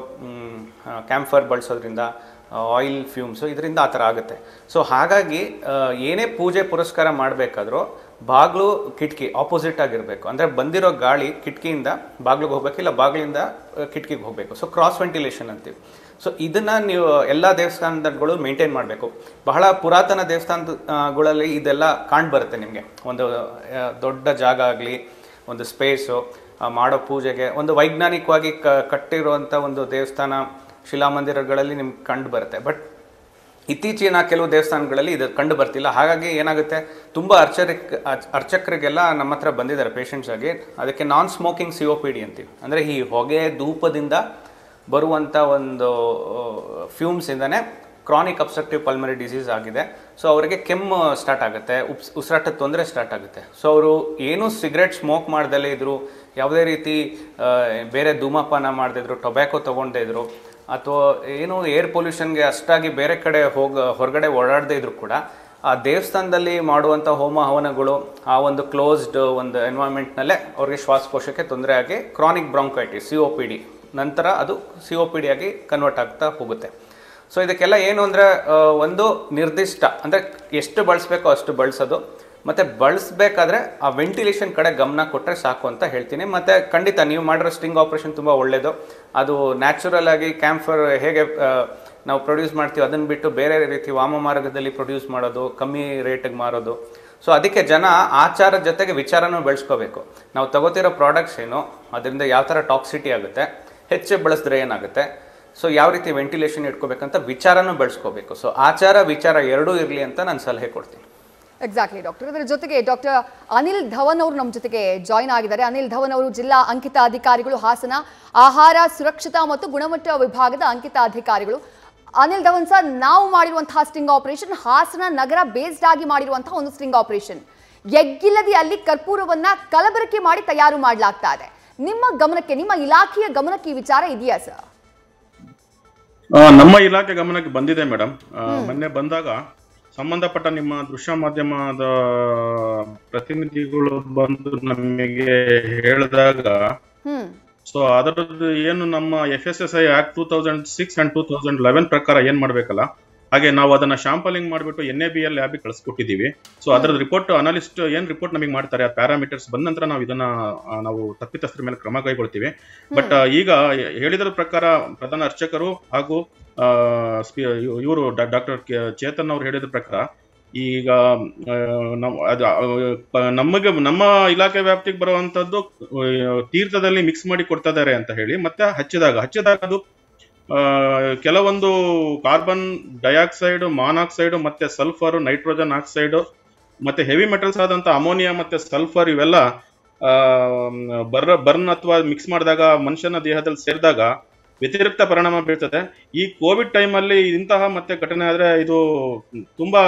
ಕ್ಯಾಂಫರ್ ಬಳಸೋದ್ರಿಂದ ಆಯಿಲ್ ಫ್ಯೂಮ್ಸು ಇದರಿಂದ ಆ ಥರ ಆಗುತ್ತೆ. ಸೊ ಹಾಗಾಗಿ ಏನೇ ಪೂಜೆ ಪುರಸ್ಕಾರ ಮಾಡಬೇಕಾದ್ರೂ ಬಾಗಿಲು ಕಿಟಕಿ ಆಪೋಸಿಟ್ ಆಗಿರಬೇಕು. ಅಂದರೆ ಬಂದಿರೋ ಗಾಳಿ ಕಿಟಕಿಯಿಂದ ಬಾಗಿಲಿಗೆ ಹೋಗಬೇಕು, ಇಲ್ಲ ಬಾಗಿಲಿಂದ ಕಿಟಕಿಗೆ ಹೋಗಬೇಕು. ಸೊ ಕ್ರಾಸ್ ವೆಂಟಿಲೇಷನ್ ಅಂತೀವಿ. ಸೊ ಇದನ್ನು ನೀವು, ಎಲ್ಲ ದೇವಸ್ಥಾನಗಳು ಮೇಂಟೈನ್ ಮಾಡಬೇಕು. ಬಹಳ ಪುರಾತನ ದೇವಸ್ಥಾನಗಳಲ್ಲಿ ಇದೆಲ್ಲ ಕಾಣ್ ಬರುತ್ತೆ ನಿಮಗೆ. ಒಂದು ದೊಡ್ಡ ಜಾಗ ಆಗಲಿ, ಒಂದು ಸ್ಪೇಸು ಮಾಡೋ ಪೂಜೆಗೆ, ಒಂದು ವೈಜ್ಞಾನಿಕವಾಗಿ ಕಟ್ಟಿರುವಂಥ ಒಂದು ದೇವಸ್ಥಾನ, ಶಿಲಾಮಂದಿರಗಳಲ್ಲಿ ನಿಮ್ಗೆ ಕಂಡು ಬರುತ್ತೆ. ಬಟ್ ಇತ್ತೀಚಿನ ಕೆಲವು ದೇವಸ್ಥಾನಗಳಲ್ಲಿ ಇದು ಕಂಡು ಬರ್ತಿಲ್ಲ. ಹಾಗಾಗಿ ಏನಾಗುತ್ತೆ? ತುಂಬ ಅರ್ಚರಿಕ್ ಅರ್ಚ- ಅರ್ಚಕರಿಗೆಲ್ಲ ನಮ್ಮ ಹತ್ರ ಬಂದಿದ್ದಾರೆ ಪೇಷಂಟ್ಸ್ ಆಗಿ. ಅದಕ್ಕೆ non smoking C O P D ಅಂತೀವಿ. ಅಂದರೆ ಈ ಹೊಗೆ ಧೂಪದಿಂದ ಬರುವಂಥ ಒಂದು ಫ್ಯೂಮ್ಸಿಂದನೇ ಕ್ರಾನಿಕ್ ಅಬ್ಸ್ಟ್ರಕ್ಟಿವ್ ಪಲ್ಮರಿ ಡಿಸೀಸ್ ಆಗಿದೆ. ಸೊ ಅವರಿಗೆ ಕೆಮ್ಮು ಸ್ಟಾರ್ಟ್ ಆಗುತ್ತೆ, ಉಪ್ಸ್, ಉಸಿರಾಟದ ತೊಂದರೆ ಸ್ಟಾರ್ಟ್ ಆಗುತ್ತೆ. ಸೊ ಅವರು ಏನೂ ಸಿಗರೆಟ್ ಸ್ಮೋಕ್ ಮಾಡ್ದಲೇ ಇದ್ರು ಯಾವುದೇ ರೀತಿ ಬೇರೆ ಧೂಮಪಾನ ಮಾಡದಿದ್ರು ಟೊಬ್ಯಾಕೊ ತೊಗೊಂಡೇ ಇದ್ರು, ಅಥವಾ ಏನು ಏರ್ ಪೊಲ್ಯೂಷನ್ಗೆ ಅಷ್ಟಾಗಿ ಬೇರೆ ಕಡೆ ಹೋಗ, ಹೊರಗಡೆ ಓಡಾಡದೇ ಇದ್ರು ಕೂಡ, ಆ ದೇವಸ್ಥಾನದಲ್ಲಿ ಮಾಡುವಂಥ ಹೋಮ ಹವನಗಳು, ಆ ಒಂದು ಕ್ಲೋಸ್ಡ್ ಒಂದು ಎನ್ವೈರ್ಮೆಂಟ್ನಲ್ಲೇ ಅವ್ರಿಗೆ ಶ್ವಾಸಕೋಶಕ್ಕೆ ತೊಂದರೆ ಆಗಿ chronic bronchitis C O P D ನಂತರ ಅದು ಸಿ ಒ ಪಿ ಡಿ ಆಗಿ ಕನ್ವರ್ಟ್ ಆಗ್ತಾ ಹೋಗುತ್ತೆ. ಸೊ ಇದಕ್ಕೆಲ್ಲ ಏನು ಅಂದರೆ ಒಂದು ನಿರ್ದಿಷ್ಟ, ಅಂದರೆ ಎಷ್ಟು ಬಳಸಬೇಕೋ ಅಷ್ಟು ಬಳಸೋದು. ಮತ್ತು ಬಳಸಬೇಕಾದ್ರೆ ಆ ವೆಂಟಿಲೇಷನ್ ಕಡೆ ಗಮನ ಕೊಟ್ಟರೆ ಸಾಕು ಅಂತ ಹೇಳ್ತೀನಿ. ಮತ್ತು ಖಂಡಿತ ನೀವು ಮಾಡಿರೋ ಸ್ಟಿಂಗ್ ಆಪ್ರೇಷನ್ ತುಂಬ ಒಳ್ಳೆಯದು ಅದು ನ್ಯಾಚುರಲ್ ಆಗಿ ಕ್ಯಾಂಫರ್ ಹೇಗೆ ನಾವು ಪ್ರೊಡ್ಯೂಸ್ ಮಾಡ್ತೀವಿ ಅದನ್ನು ಬಿಟ್ಟು ಬೇರೆ ರೀತಿ ವಾಮ ಮಾರ್ಗದಲ್ಲಿ ಪ್ರೊಡ್ಯೂಸ್ ಮಾಡೋದು, ಕಮ್ಮಿ ರೇಟಿಗೆ ಮಾರೋದು. ಸೊ ಅದಕ್ಕೆ ಜನ ಆಚಾರ ಜೊತೆಗೆ ವಿಚಾರನೂ ಬೆಳೆಸ್ಕೋಬೇಕು. ನಾವು ತಗೋತಿರೋ ಪ್ರಾಡಕ್ಟ್ಸ್ ಏನು, ಅದರಿಂದ ಯಾವ ಥರ ಟಾಕ್ಸಿಟಿ ಆಗುತ್ತೆ, ಹೆಚ್ಚು ಬಳಸಿದ್ರೆ ಏನಾಗುತ್ತೆ, ಸೊ ಯಾವ ರೀತಿ ವೆಂಟಿಲೇಷನ್ ಇಟ್ಕೋಬೇಕಂತ ವಿಚಾರನೂ ಬೆಳೆಸ್ಕೋಬೇಕು. ಸೊ ಆಚಾರ ವಿಚಾರ ಎರಡೂ ಇರಲಿ ಅಂತ ನಾನು ಸಲಹೆ ಕೊಡ್ತೀನಿ. ಎಕ್ಸಾಕ್ಟ್ಲಿ ಡಾಕ್ಟರ್ ಅದರ ಜೊತೆಗೆ ಡಾಕ್ಟರ್ ಅನಿಲ್ ಧವನ್ ಅವರು ನಮ್ಮ ಜೊತೆಗೆ ಜಾಯ್ನ್ ಆಗಿದ್ದಾರೆ. ಅನಿಲ್ ಧವನ್ ಅವರು ಜಿಲ್ಲಾ ಅಂಕಿತ ಅಧಿಕಾರಿಗಳು ಹಾಸನ ಆಹಾರ ಸುರಕ್ಷತಾ ಮತ್ತು ಗುಣಮಟ್ಟ ವಿಭಾಗದ ಅಂಕಿತ ಅಧಿಕಾರಿಗಳು ಅನಿಲ್ ಧವನ್ ಸರ್ ನಾವು ಮಾಡಿರುವಂತಹ ಸ್ಟಿಂಗ್ ಆಪರೇಷನ್ ಹಾಸನ ನಗರ ಬೇಸ್ಡ್ ಆಗಿ ಮಾಡಿರುವಂತಹ ಒಂದು ಸ್ಟಿಂಗ್ ಆಪರೇಷನ್ ಎಗ್ಗಿಲ್ಲದೆ ಅಲ್ಲಿ ಕರ್ಪೂರವನ್ನ ಕಲಬೆರಕೆ ಮಾಡಿ ತಯಾರು ಮಾಡಲಾಗ್ತಾ ಇದೆ. ನಿಮ್ಮ ಗಮನಕ್ಕೆ ನಿಮ್ಮ ಇಲಾಖೆಯ ಗಮನಕ್ಕೆ ಈ ವಿಚಾರ ಇದೆಯಾ ಸರ್? ನಮ್ಮ ಇಲಾಖೆ ಗಮನಕ್ಕೆ ಬಂದಿದೆ ಮೇಡಮ್. ಮೊನ್ನೆ ಬಂದಾಗ ಸಂಬಂಧಪಟ್ಟ ನಿಮ್ಮ ದೃಶ್ಯ ಮಾಧ್ಯಮದ ಪ್ರತಿನಿಧಿಗಳು ಬಂದು ನಮಗೆ ಹೇಳಿದಾಗ ಸೊ ಅದರದ್ದು ಏನು ನಮ್ಮ F S S I act two thousand six and two thousand eleven ಪ್ರಕಾರ ಏನ್ ಮಾಡ್ಬೇಕಲ್ಲ? ಹಾಗೆ ನಾವು ಅದನ್ನ ಶಾಂಪಲಿಂಗ್ ಮಾಡಿಬಿಟ್ಟು ಎನ್ ಎ ಬಿ ಎಲ್ ಲ್ಯಾಬಿಗೆ ಕಳಿಸ್ಕೊಟ್ಟಿದ್ದೀವಿ ಸೊ ಅದರ ರಿಪೋರ್ಟ್ ಅನಾಲಿಸ್ಟ್ ಏನ್ ರಿಪೋರ್ಟ್ ನಮಗೆ ಮಾಡ್ತಾರೆ ಆ ಪ್ಯಾರಾಮೀಟರ್ಸ್ ಬಂದ ನಂತರ ನಾವು ಇದನ್ನ ನಾವು ತಪ್ಪಿತಸ್ಥರ ಮೇಲೆ ಕ್ರಮ ಕೈಗೊಳ್ತೀವಿ. ಬಟ್ ಈಗ ಹೇಳಿದ್ರ ಪ್ರಕಾರ ಪ್ರಧಾನ ಅರ್ಚಕರು ಹಾಗೂ ಇವರು ಡಾಕ್ಟರ್ ಚೇತನ್ ಅವರು ಹೇಳಿದ ಪ್ರಕಾರ ಈಗ ನಾವು ಅದು ನಮಗೆ ನಮ್ಮ ಇಲಾಖೆ ವ್ಯಾಪ್ತಿಗೆ ಬರುವಂತದ್ದು ತೀರ್ಥದಲ್ಲಿ ಮಿಕ್ಸ್ ಮಾಡಿ ಕೊಡ್ತಾ ಇದ್ದಾರೆ ಅಂತ ಹೇಳಿ ಮತ್ತೆ ಹಚ್ಚಿದಾಗ ಹಚ್ಚಿದಾಗ ಅದು ಕೆಲವೊಂದು ಕಾರ್ಬನ್ ಡೈಆಕ್ಸೈಡ್, ಮಾನಾಕ್ಸೈಡ್, ಮತ್ತೆ ಸಲ್ಫರ್, ನೈಟ್ರೋಜನ್ ಆಕ್ಸೈಡ್, ಮತ್ತೆ ಹೆವಿ ಮೆಟಲ್ಸ್ ಆದಂತ ಅಮೋನಿಯಾ ಮತ್ತೆ ಸಲ್ಫರ್ ಇವೆಲ್ಲ ಬರ್ ಬರ್ನ್ ಅಥವಾ ಮಿಕ್ಸ್ ಮಾಡಿದಾಗ, ಮನುಷ್ಯನ ದೇಹದಲ್ಲಿ ಸೇರಿದಾಗ ವ್ಯತಿರಿಕ್ತ ಪರಿಣಾಮ ಬೀಳ್ತದೆ ಈ ಕೋವಿಡ್ ಟೈಮಲ್ಲಿ ಇಂತಹ ಮತ್ತೆ ಘಟನೆ ಆದ್ರೆ ಇದು ತುಂಬಾ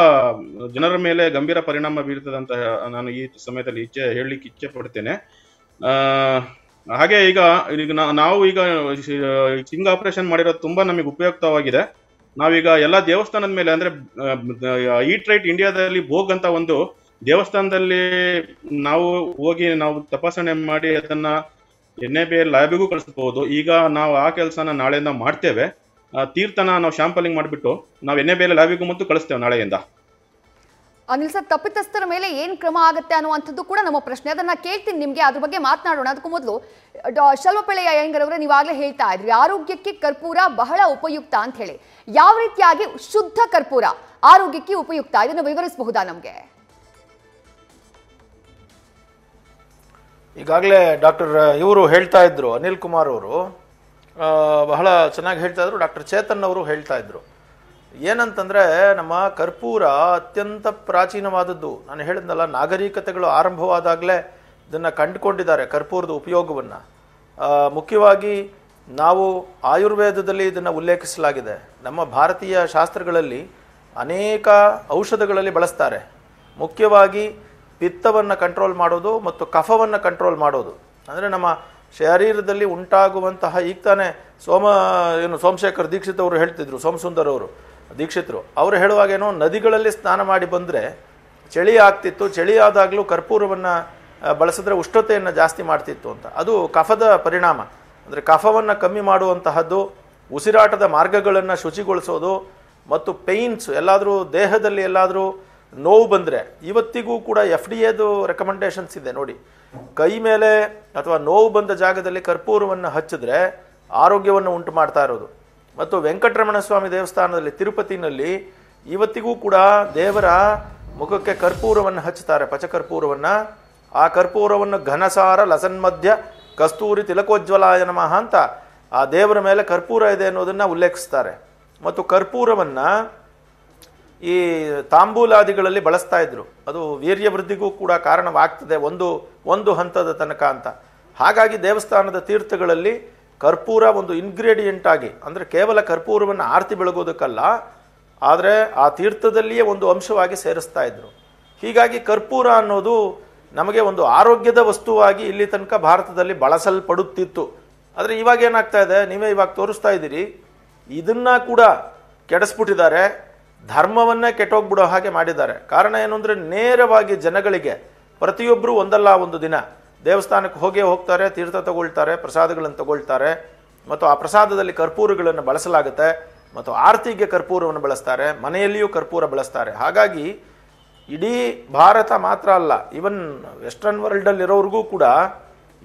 ಜನರ ಮೇಲೆ ಗಂಭೀರ ಪರಿಣಾಮ ಬೀರ್ತದೆ ಅಂತ ನಾನು ಈ ಸಮಯದಲ್ಲಿ ಇಚ್ಛೆ ಹೇಳಲಿಕ್ಕೆ ಇಚ್ಛೆ ಪಡ್ತೇನೆ. ಹಾಗೆ ಈಗ ಈಗ ನಾವು ಈಗ ಕಿಂಗ್ ಆಪರೇಷನ್ ಮಾಡಿರೋದು ತುಂಬಾ ನಮಗೆ ಉಪಯುಕ್ತವಾಗಿದೆ. ನಾವೀಗ ಎಲ್ಲ ದೇವಸ್ಥಾನದ ಮೇಲೆ ಅಂದ್ರೆ ಈಟ್ ರೈಟ್ ಇಂಡಿಯಾದಲ್ಲಿ ಭೋಗ್ ಅಂತ ಒಂದು ದೇವಸ್ಥಾನದಲ್ಲಿ ನಾವು ಹೋಗಿ ನಾವು ತಪಾಸಣೆ ಮಾಡಿ ಅದನ್ನ ಎನ್ ಎ ಬಿ ಲ್ಯಾಬಿಗೂ ಕಳಿಸಬಹುದು ಈಗ ನಾವು ಆ ಕೆಲಸನ ನಾಳೆಯಿಂದ ಮಾಡ್ತೇವೆ. ತೀರ್ಥನ ನಾವು ಶಾಂಪಲಿಂಗ್ ಮಾಡಿಬಿಟ್ಟು ನಾವು ಎನ್ ಎ ಬಿ ಲ್ಯಾಬಿಗೂ ಮತ್ತು ಕಳಿಸ್ತೇವೆ ನಾಳೆಯಿಂದ. ಅನಿಲ್ ಸರ್, ತಪ್ಪಿತಸ್ಥರ ಮೇಲೆ ಏನ್ ಕ್ರಮ ಆಗುತ್ತೆ ಅನ್ನುವಂಥದ್ದು ಕೂಡ ನಮ್ಮ ಪ್ರಶ್ನೆ. ಅದನ್ನ ಕೇಳ್ತೀನಿ ನಿಮ್ಗೆ, ಅದ್ರ ಬಗ್ಗೆ ಮಾತನಾಡೋಣ. ಅದಕ್ಕೂ ಮೊದಲು ಶಲ್ವಪಳ್ಳಿ ಅವರೇ ನೀವಾಗಲೇ ಹೇಳ್ತಾ ಇದ್ರಿ, ಆರೋಗ್ಯಕ್ಕೆ ಕರ್ಪೂರ ಬಹಳ ಉಪಯುಕ್ತ ಅಂತ ಹೇಳಿ. ಯಾವ ರೀತಿಯಾಗಿ ಶುದ್ಧ ಕರ್ಪೂರ ಆರೋಗ್ಯಕ್ಕೆ ಉಪಯುಕ್ತ? ಇದನ್ನು ವಿವರಿಸಬಹುದಾ ನಮಗೆ? ಈಗಾಗಲೇ ಡಾಕ್ಟರ್, ಇವರು ಹೇಳ್ತಾ ಇದ್ರು, ಅನಿಲ್ ಕುಮಾರ್ ಅವರು ಬಹಳ ಚೆನ್ನಾಗಿ ಹೇಳ್ತಾ ಇದ್ರು, ಡಾಕ್ಟರ್ ಚೇತನ್ ಅವರು ಹೇಳ್ತಾ ಇದ್ರು. ಏನಂತಂದ್ರೆ ನಮ್ಮ ಕರ್ಪೂರ ಅತ್ಯಂತ ಪ್ರಾಚೀನವಾದದ್ದು. ನಾನು ಹೇಳಿದ್ನಲ್ಲ, ನಾಗರಿಕತೆಗಳು ಆರಂಭವಾದಾಗಲೇ ಇದನ್ನು ಕಂಡುಕೊಂಡಿದ್ದಾರೆ, ಕರ್ಪೂರದ ಉಪಯೋಗವನ್ನು. ಮುಖ್ಯವಾಗಿ ನಾವು ಆಯುರ್ವೇದದಲ್ಲಿ ಇದನ್ನು ಉಲ್ಲೇಖಿಸಲಾಗಿದೆ. ನಮ್ಮ ಭಾರತೀಯ ಶಾಸ್ತ್ರಗಳಲ್ಲಿ ಅನೇಕ ಔಷಧಗಳಲ್ಲಿ ಬಳಸ್ತಾರೆ. ಮುಖ್ಯವಾಗಿ ಪಿತ್ತವನ್ನು ಕಂಟ್ರೋಲ್ ಮಾಡೋದು ಮತ್ತು ಕಫವನ್ನು ಕಂಟ್ರೋಲ್ ಮಾಡೋದು. ಅಂದರೆ ನಮ್ಮ ಶರೀರದಲ್ಲಿ ಉಂಟಾಗುವಂತಹ, ಈಗ ತಾನೇ ಸೋಮ, ಏನು ಸೋಮಶೇಖರ್ ದೀಕ್ಷಿತ್ ಅವರು ಹೇಳ್ತಿದ್ರು, ಸೋಮಸುಂದರ್ ಅವರು ದೀಕ್ಷಿತರು, ಅವರು ಹೇಳುವಾಗೇನೋ, ನದಿಗಳಲ್ಲಿ ಸ್ನಾನ ಮಾಡಿ ಬಂದರೆ ಚಳಿ ಆಗ್ತಿತ್ತು, ಚಳಿ ಆದಾಗಲೂ ಕರ್ಪೂರವನ್ನು ಬಳಸಿದ್ರೆ ಉಷ್ಣತೆಯನ್ನು ಜಾಸ್ತಿ ಮಾಡ್ತಿತ್ತು ಅಂತ. ಅದು ಕಫದ ಪರಿಣಾಮ. ಅಂದರೆ ಕಫವನ್ನು ಕಮ್ಮಿ ಮಾಡುವಂತಹದ್ದು, ಉಸಿರಾಟದ ಮಾರ್ಗಗಳನ್ನು ಶುಚಿಗೊಳಿಸೋದು ಮತ್ತು ಪೇಯ್ನ್ಸ್, ಎಲ್ಲಾದರೂ ದೇಹದಲ್ಲಿ ಎಲ್ಲಾದರೂ ನೋವು ಬಂದರೆ, ಇವತ್ತಿಗೂ ಕೂಡ ಎಫ್ ಡಿ ಎದು ರೆಕಮೆಂಡೇಷನ್ಸ್ ಇದೆ ನೋಡಿ. ಕೈ ಮೇಲೆ ಅಥವಾ ನೋವು ಬಂದ ಜಾಗದಲ್ಲಿ ಕರ್ಪೂರವನ್ನು ಹಚ್ಚಿದ್ರೆ ಆರೋಗ್ಯವನ್ನು ಉಂಟು ಮಾಡ್ತಾ ಇರೋದು. ಮತ್ತು ವೆಂಕಟರಮಣ ಸ್ವಾಮಿ ದೇವಸ್ಥಾನದಲ್ಲಿ, ತಿರುಪತಿನಲ್ಲಿ ಇವತ್ತಿಗೂ ಕೂಡ ದೇವರ ಮುಖಕ್ಕೆ ಕರ್ಪೂರವನ್ನು ಹಚ್ಚುತ್ತಾರೆ, ಪಚಕರ್ಪೂರವನ್ನು. ಆ ಕರ್ಪೂರವನ್ನು ಘನಸಾರ ಲಸನ್ಮಧ್ಯ ಕಸ್ತೂರಿ, ತಿಲಕೋಜ್ವಲಾಯ ನಮಃ ಅಂತ ಆ ದೇವರ ಮೇಲೆ ಕರ್ಪೂರ ಇದೆ ಅನ್ನೋದನ್ನು ಉಲ್ಲೇಖಿಸ್ತಾರೆ. ಮತ್ತು ಕರ್ಪೂರವನ್ನು ಈ ತಾಂಬೂಲಾದಿಗಳಲ್ಲಿ ಬಳಸ್ತಾ ಇದ್ರು. ಅದು ವೀರ್ಯವೃದ್ಧಿಗೂ ಕೂಡ ಕಾರಣವಾಗ್ತದೆ ಒಂದು ಒಂದು ಹಂತದ ತನಕ ಅಂತ. ಹಾಗಾಗಿ ದೇವಸ್ಥಾನದ ತೀರ್ಥಗಳಲ್ಲಿ ಕರ್ಪೂರ ಒಂದು ಇನ್ಗ್ರೀಡಿಯೆಂಟ್ ಆಗಿ, ಅಂದರೆ ಕೇವಲ ಕರ್ಪೂರವನ್ನು ಆರತಿ ಬೆಳಗೋದಕ್ಕಲ್ಲ, ಆದರೆ ಆ ತೀರ್ಥದಲ್ಲಿಯೇ ಒಂದು ಅಂಶವಾಗಿ ಸೇರಿಸ್ತಾ ಇದ್ರು. ಹೀಗಾಗಿ ಕರ್ಪೂರ ಅನ್ನೋದು ನಮಗೆ ಒಂದು ಆರೋಗ್ಯದ ವಸ್ತುವಾಗಿ ಇಲ್ಲಿ ತನಕ ಭಾರತದಲ್ಲಿ ಬಳಸಲ್ಪಡುತ್ತಿತ್ತು. ಆದರೆ ಇವಾಗ ಏನಾಗ್ತಾ ಇದೆ, ನೀವೇ ಇವಾಗ ತೋರಿಸ್ತಾ ಇದ್ದೀರಿ, ಇದನ್ನ ಕೂಡ ಕೆಡಿಸ್ಬಿಟ್ಟಿದ್ದಾರೆ, ಧರ್ಮವನ್ನೇ ಕೆಟ್ಟೋಗ್ಬಿಡೋ ಹಾಗೆ ಮಾಡಿದ್ದಾರೆ. ಕಾರಣ ಏನು ಅಂದರೆ, ನೇರವಾಗಿ ಜನಗಳಿಗೆ ಪ್ರತಿಯೊಬ್ಬರು ಒಂದಲ್ಲ ಒಂದು ದಿನ ದೇವಸ್ಥಾನಕ್ಕೆ ಹೋಗೇ ಹೋಗ್ತಾರೆ, ತೀರ್ಥ ತಗೊಳ್ತಾರೆ, ಪ್ರಸಾದಗಳನ್ನು ತಗೊಳ್ತಾರೆ. ಮತ್ತು ಆ ಪ್ರಸಾದದಲ್ಲಿ ಕರ್ಪೂರಗಳನ್ನು ಬಳಸಲಾಗುತ್ತೆ. ಮತ್ತು ಆರತಿಗೆ ಕರ್ಪೂರವನ್ನು ಬಳಸ್ತಾರೆ, ಮನೆಯಲ್ಲಿಯೂ ಕರ್ಪೂರ ಬಳಸ್ತಾರೆ. ಹಾಗಾಗಿ ಇಡೀ ಭಾರತ ಮಾತ್ರ ಅಲ್ಲ ಈವನ್ ವೆಸ್ಟರ್ನ್ ವರ್ಲ್ಡಲ್ಲಿರೋರಿಗೂ ಕೂಡ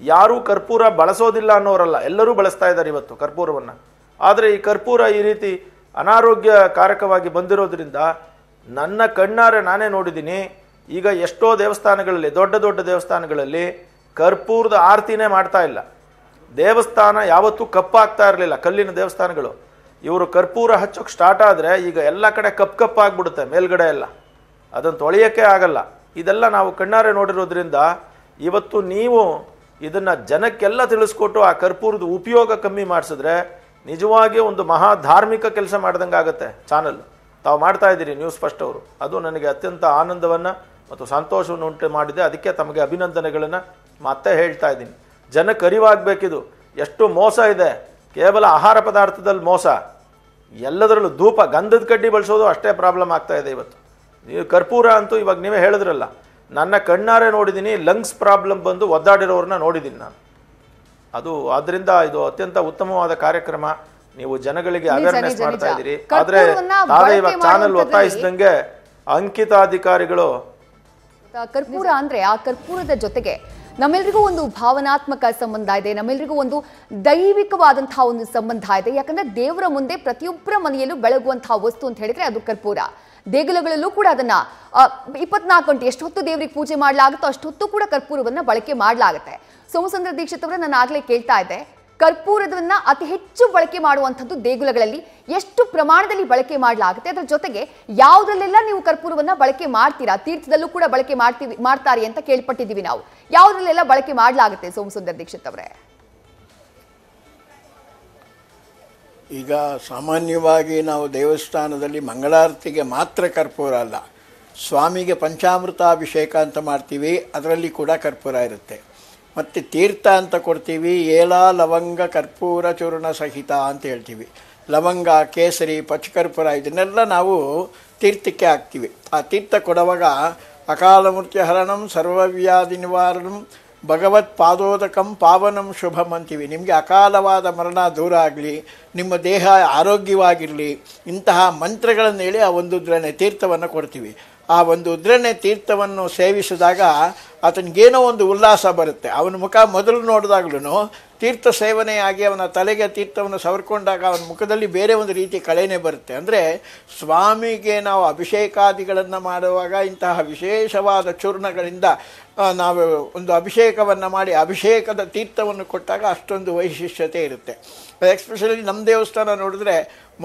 ಯಾರೂ ಕರ್ಪೂರ ಬಳಸೋದಿಲ್ಲ ಅನ್ನೋರಲ್ಲ, ಎಲ್ಲರೂ ಬಳಸ್ತಾ ಇದ್ದಾರೆ ಇವತ್ತು ಕರ್ಪೂರವನ್ನು. ಆದರೆ ಈ ಕರ್ಪೂರ ಈ ರೀತಿ ಅನಾರೋಗ್ಯಕಾರಕವಾಗಿ ಬಂದಿರೋದ್ರಿಂದ ನನ್ನ ಕಣ್ಣಾರೆ ನಾನೇ ನೋಡಿದ್ದೀನಿ. ಈಗ ಎಷ್ಟೋ ದೇವಸ್ಥಾನಗಳಲ್ಲಿ, ದೊಡ್ಡ ದೊಡ್ಡ ದೇವಸ್ಥಾನಗಳಲ್ಲಿ ಕರ್ಪೂರದ ಆರತಿನೇ ಮಾಡ್ತಾ ಇಲ್ಲ. ದೇವಸ್ಥಾನ ಯಾವತ್ತೂ ಕಪ್ಪಾಗ್ತಾ ಇರಲಿಲ್ಲ, ಕಲ್ಲಿನ ದೇವಸ್ಥಾನಗಳು. ಇವರು ಕರ್ಪೂರ ಹಚ್ಚೋಕೆ ಸ್ಟಾರ್ಟ್ ಆದರೆ ಈಗ ಎಲ್ಲ ಕಡೆ ಕಪ್ ಕಪ್ಪಾಗ್ಬಿಡುತ್ತೆ ಮೇಲ್ಗಡೆ ಎಲ್ಲ. ಅದನ್ನು ತೊಳೆಯೋಕ್ಕೆ ಆಗಲ್ಲ. ಇದೆಲ್ಲ ನಾವು ಕಣ್ಣಾರೆ ನೋಡಿರೋದ್ರಿಂದ ಇವತ್ತು ನೀವು ಇದನ್ನು ಜನಕ್ಕೆಲ್ಲ ತಿಳಿಸ್ಕೊಟ್ಟು ಆ ಕರ್ಪೂರದ ಉಪಯೋಗ ಕಮ್ಮಿ ಮಾಡಿಸಿದ್ರೆ ನಿಜವಾಗಿ ಒಂದು ಮಹಾ ಧಾರ್ಮಿಕ ಕೆಲಸ ಮಾಡ್ದಂಗೆ ಆಗುತ್ತೆ ಚಾನಲ್. ತಾವು ಮಾಡ್ತಾ ಇದ್ದೀರಿ ನ್ಯೂಸ್ ಫಸ್ಟ್ ಅವರು. ಅದು ನನಗೆ ಅತ್ಯಂತ ಆನಂದವನ್ನು ಮತ್ತು ಸಂತೋಷವನ್ನು ಉಂಟು ಮಾಡಿದೆ. ಅದಕ್ಕೆ ತಮಗೆ ಅಭಿನಂದನೆಗಳನ್ನು ಮತ್ತೆ ಹೇಳ್ತಾ ಇದ್ದೀನಿ. ಜನಕ್ಕೆ ಅರಿವಾಗಬೇಕಿದು. ಎಷ್ಟು ಮೋಸ ಇದೆ. ಕೇವಲ ಆಹಾರ ಪದಾರ್ಥದಲ್ಲಿ ಮೋಸ. ಎಲ್ಲದರಲ್ಲೂ ಧೂಪ ಗಂಧದ ಕಡ್ಡಿ ಬಳಸೋದು ಅಷ್ಟೇ ಪ್ರಾಬ್ಲಮ್ ಆಗ್ತಾ ಇದೆ ಇವತ್ತು. ನೀವು ಕರ್ಪೂರ ಅಂತೂ ಇವಾಗ ನೀವೇ ಹೇಳಿದ್ರಲ್ಲ. ನನ್ನ ಕಣ್ಣಾರೆ ನೋಡಿದ್ದೀನಿ ಲಂಗ್ಸ್ ಪ್ರಾಬ್ಲಮ್ ಬಂದು ಒದ್ದಾಡಿರೋರನ್ನ ನೋಡಿದ್ದೀನಿ ನಾನು. ಅದು ಆದ್ದರಿಂದ ಇದು ಅತ್ಯಂತ ಉತ್ತಮವಾದ ಕಾರ್ಯಕ್ರಮ. ನೀವು ಜನಗಳಿಗೆ ಅವೇರ್ನೆಸ್ ಮಾಡ್ತಾ ಇದ್ದೀರಿ. ಆದರೆ ತಾವೇ ಇವಾಗ ಚಾನಲ್ ಒತ್ತಾಯಿಸಿದಂಗೆ ಅಂಕಿತ ಅಧಿಕಾರಿಗಳು ಕರ್ಪೂರ ಅಂದ್ರೆ ಆ ಕರ್ಪೂರದ ಜೊತೆಗೆ ನಮ್ಮೆಲ್ರಿಗೂ ಒಂದು ಭಾವನಾತ್ಮಕ ಸಂಬಂಧ ಇದೆ, ನಮ್ಮೆಲ್ರಿಗೂ ಒಂದು ದೈವಿಕವಾದಂತಹ ಒಂದು ಸಂಬಂಧ ಇದೆ. ಯಾಕಂದ್ರೆ ದೇವರ ಮುಂದೆ ಪ್ರತಿಯೊಬ್ಬರ ಮನೆಯಲ್ಲೂ ಬೆಳಗುವಂತಹ ವಸ್ತು ಅಂತ ಹೇಳಿದ್ರೆ ಅದು ಕರ್ಪೂರ. ದೇಗುಲಗಳಲ್ಲೂ ಕೂಡ ಅದನ್ನ ಇಪ್ಪತ್ನಾಲ್ಕು ಗಂಟೆ ಎಷ್ಟು ಹೊತ್ತು ದೇವರಿಗೆ ಪೂಜೆ ಮಾಡಲಾಗುತ್ತೋ ಅಷ್ಟೊತ್ತು ಕೂಡ ಕರ್ಪೂರವನ್ನ ಬಳಕೆ ಮಾಡಲಾಗುತ್ತೆ. ಸೋಮಸಂದ್ರ ದೀಕ್ಷಿತ್ ಅವರ ನಾನು ಆಗ್ಲೇ ಕೇಳ್ತಾ ಇದ್ದೆ ಕರ್ಪೂರದನ್ನ ಅತಿ ಹೆಚ್ಚು ಬಳಕೆ ಮಾಡುವಂಥದ್ದು ದೇಗುಲಗಳಲ್ಲಿ ಎಷ್ಟು ಪ್ರಮಾಣದಲ್ಲಿ ಬಳಕೆ ಮಾಡಲಾಗುತ್ತೆ? ಅದರ ಜೊತೆಗೆ ಯಾವುದ್ರಲ್ಲೆಲ್ಲ ನೀವು ಕರ್ಪೂರವನ್ನ ಬಳಕೆ ಮಾಡ್ತೀರಾ? ತೀರ್ಥದಲ್ಲೂ ಕೂಡ ಬಳಕೆ ಮಾಡ್ತೀವಿ, ಮಾಡ್ತಾರೆ ಅಂತ ಕೇಳ್ಪಟ್ಟಿದ್ದೀವಿ ನಾವು. ಯಾವುದ್ರಲ್ಲೆಲ್ಲ ಬಳಕೆ ಮಾಡಲಾಗುತ್ತೆ ಸೋಮಸುಂದರ್ ದೀಕ್ಷಿತ್ ಅವರೇ? ಈಗ ಸಾಮಾನ್ಯವಾಗಿ ನಾವು ದೇವಸ್ಥಾನದಲ್ಲಿ ಮಂಗಳಾರತಿಗೆ ಮಾತ್ರ ಕರ್ಪೂರ ಅಲ್ಲ. ಸ್ವಾಮಿಗೆ ಪಂಚಾಮೃತಾಭಿಷೇಕ ಅಂತ ಮಾಡ್ತೀವಿ, ಅದರಲ್ಲಿ ಕೂಡ ಕರ್ಪೂರ ಇರುತ್ತೆ. ಮತ್ತು ತೀರ್ಥ ಅಂತ ಕೊಡ್ತೀವಿ, ಏಲ, ಲವಂಗ, ಕರ್ಪೂರ, ಚೂರ್ಣ ಸಹಿತ ಅಂತ ಹೇಳ್ತೀವಿ. ಲವಂಗ, ಕೇಸರಿ ಪಚ್ಚಕರ್ಪೂರ ಇದನ್ನೆಲ್ಲ ನಾವು ತೀರ್ಥಕ್ಕೆ ಹಾಕ್ತೀವಿ. ಆ ತೀರ್ಥ ಕೊಡುವಾಗ ಅಕಾಲ ಹರಣಂ, ಸರ್ವವ್ಯಾಧಿ ನಿವಾರಣಂ, ಭಗವತ್ ಪಾದೋದಕಂ, ಪಾವನಂ ಶುಭಂ ಅಂತೀವಿ. ನಿಮಗೆ ಅಕಾಲವಾದ ಮರಣ ದೂರ ಆಗಲಿ, ನಿಮ್ಮ ದೇಹ ಆರೋಗ್ಯವಾಗಿರಲಿ, ಇಂತಹ ಮಂತ್ರಗಳನ್ನು ಹೇಳಿ ಆ ಒಂದು ತೀರ್ಥವನ್ನು ಕೊಡ್ತೀವಿ. ಆ ಒಂದು ಉದ್ರನೆ ತೀರ್ಥವನ್ನು ಸೇವಿಸಿದಾಗ ಆತನಿಗೇನೋ ಒಂದು ಉಲ್ಲಾಸ ಬರುತ್ತೆ. ಅವನ ಮುಖ ಮೊದಲು ನೋಡಿದಾಗ್ಲೂ ತೀರ್ಥ ಸೇವನೆಯಾಗಿ ಅವನ ತಲೆಗೆ ತೀರ್ಥವನ್ನು ಸವರ್ಕೊಂಡಾಗ ಅವನ ಮುಖದಲ್ಲಿ ಬೇರೆ ಒಂದು ರೀತಿ ಕಳೆನೇ ಬರುತ್ತೆ. ಅಂದರೆ ಸ್ವಾಮಿಗೆ ನಾವು ಅಭಿಷೇಕಾದಿಗಳನ್ನು ಮಾಡುವಾಗ ಇಂತಹ ವಿಶೇಷವಾದ ಚೂರ್ಣಗಳಿಂದ ನಾವು ಒಂದು ಅಭಿಷೇಕವನ್ನು ಮಾಡಿ ಅಭಿಷೇಕದ ತೀರ್ಥವನ್ನು ಕೊಟ್ಟಾಗ ಅಷ್ಟೊಂದು ವೈಶಿಷ್ಟ್ಯತೆ ಇರುತ್ತೆ. ಎಕ್ಸ್ಪೆಷಲಿ ನಮ್ಮ ದೇವಸ್ಥಾನ ನೋಡಿದ್ರೆ